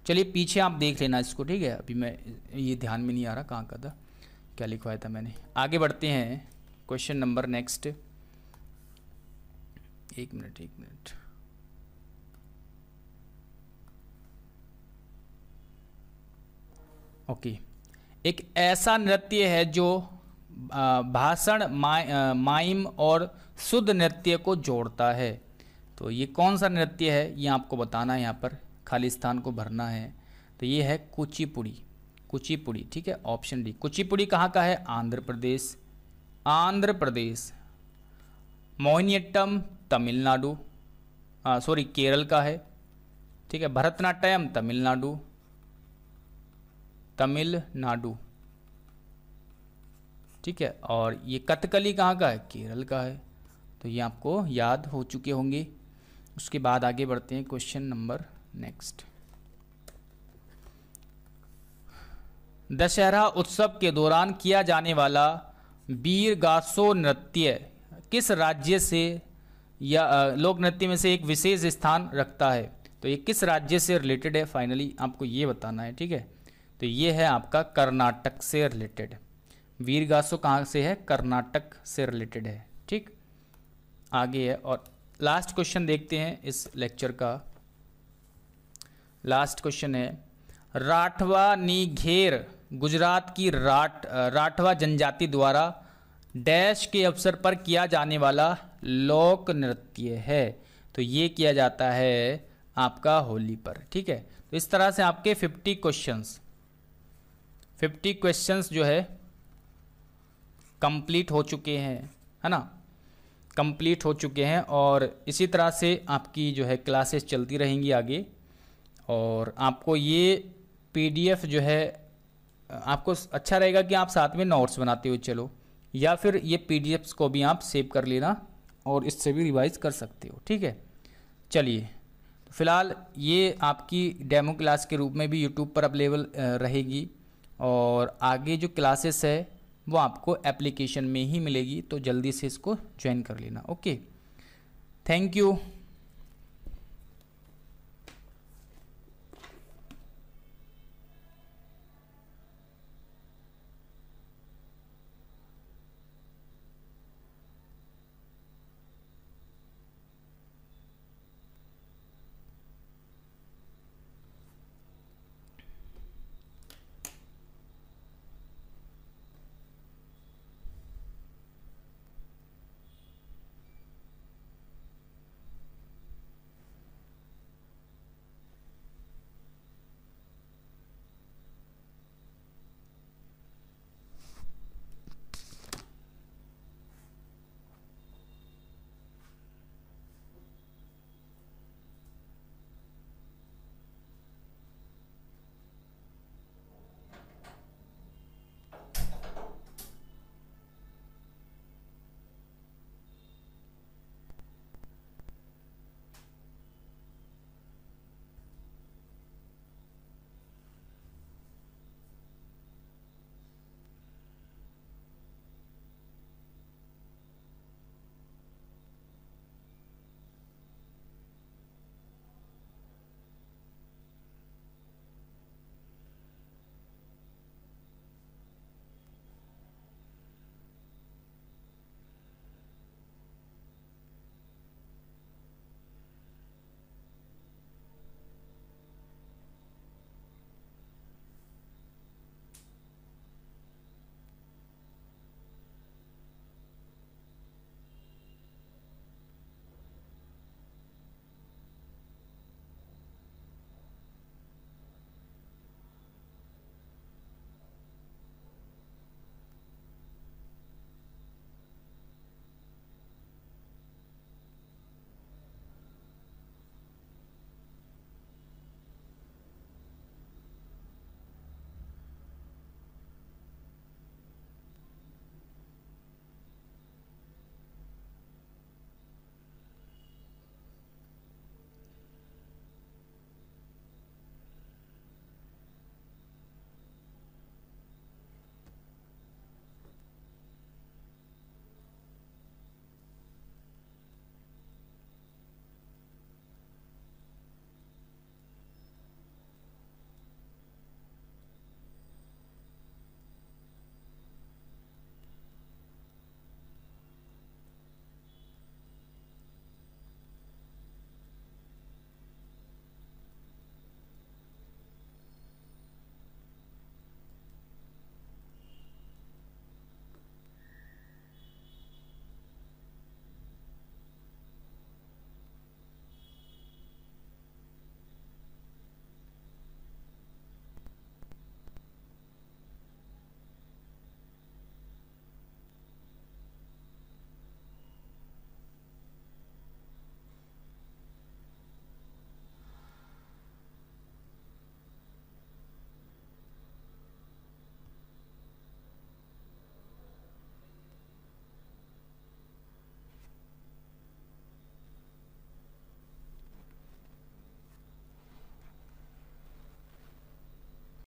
S1: चलिए, पीछे आप देख लेना इसको, ठीक है? अभी मैं ये ध्यान में नहीं आ रहा कहाँ का था, क्या लिखवाया था मैंने। आगे बढ़ते हैं। Question number next. एक मिनट एक मिनट। ओके। एक ऐसा नृत्य है जो भाषण माइम और शुद्ध नृत्य को जोड़ता है। तो ये कौन सा नृत्य है, ये आपको बताना है यहाँ पर। खाली स्थान को भरना है। तो ये है कुचिपुड़ी। कुचिपुड़ी, ठीक है? ऑप्शन डी कुचिपुड़ी कहाँ का है? आंध्र प्रदेश। आंध्र प्रदेश। मोहिनीअट्टम, तमिलनाडु। सॉरी केरल का है। ठीक है? भरतनाट्यम, तमिलनाडु। तमिलनाडु। ठीक है, और ये कथकली कहाँ का है? केरल का है। तो ये आपको याद हो चुके होंगे। उसके बाद आगे बढ़ते हैं क्वेश्चन नंबर नेक्स्ट। दशहरा उत्सव के दौरान किया जाने वाला वीर गासो नृत्य किस राज्य से या लोक नृत्य में से एक विशेष स्थान रखता है? तो ये किस राज्य से रिलेटेड है? फाइनली आपको ये बताना है, ठीक है? तो ये है आपका कर्नाटक से रिलेटेड वीर गासो कहाँ से है? कर्नाटक से रिलेटेड है, ठीक? आगे है और लास्ट क्वेश्चन देखते हैं इस लेक्चर का। लास्ट क्वेश्चन है, राठवा निघेर गुजरात की राठ, राठवा जनजाति द्वारा डैश के अवसर पर किया जाने वाला लोक नृत्य है। तो ये किया जाता है आपका होली पर, ठीक है? तो इस तरह से आपके 50 क्वेश्चंस 50 क्वेश्चंस जो है, कंप्लीट हो चुके हैं, है ना? कंप्लीट हो चुके हैं और इसी तरह से आपकी जो है क्लासेस चलती रहेंगी आगे। और आपको ये पीडीएफ जो है, आपको अच्छा रहेगा कि आप साथ में नोट्स बनाते हुए चलो। या फिर ये पीडीएफ्स को भी आप सेव कर लेना और इससे भी रिवाइज कर सकते हो, ठीक है? चलिए तो फ़िलहाल ये आपकी डेमो क्लास के रूप में भी यूट्यूब पर अवेलेबल रहेगी। और आगे जो क्लासेस है, वो आपको एप्लीकेशन में ही मिलेगी तो जल्दी से इसको ज्वाइन कर लेना ओके थैंक यू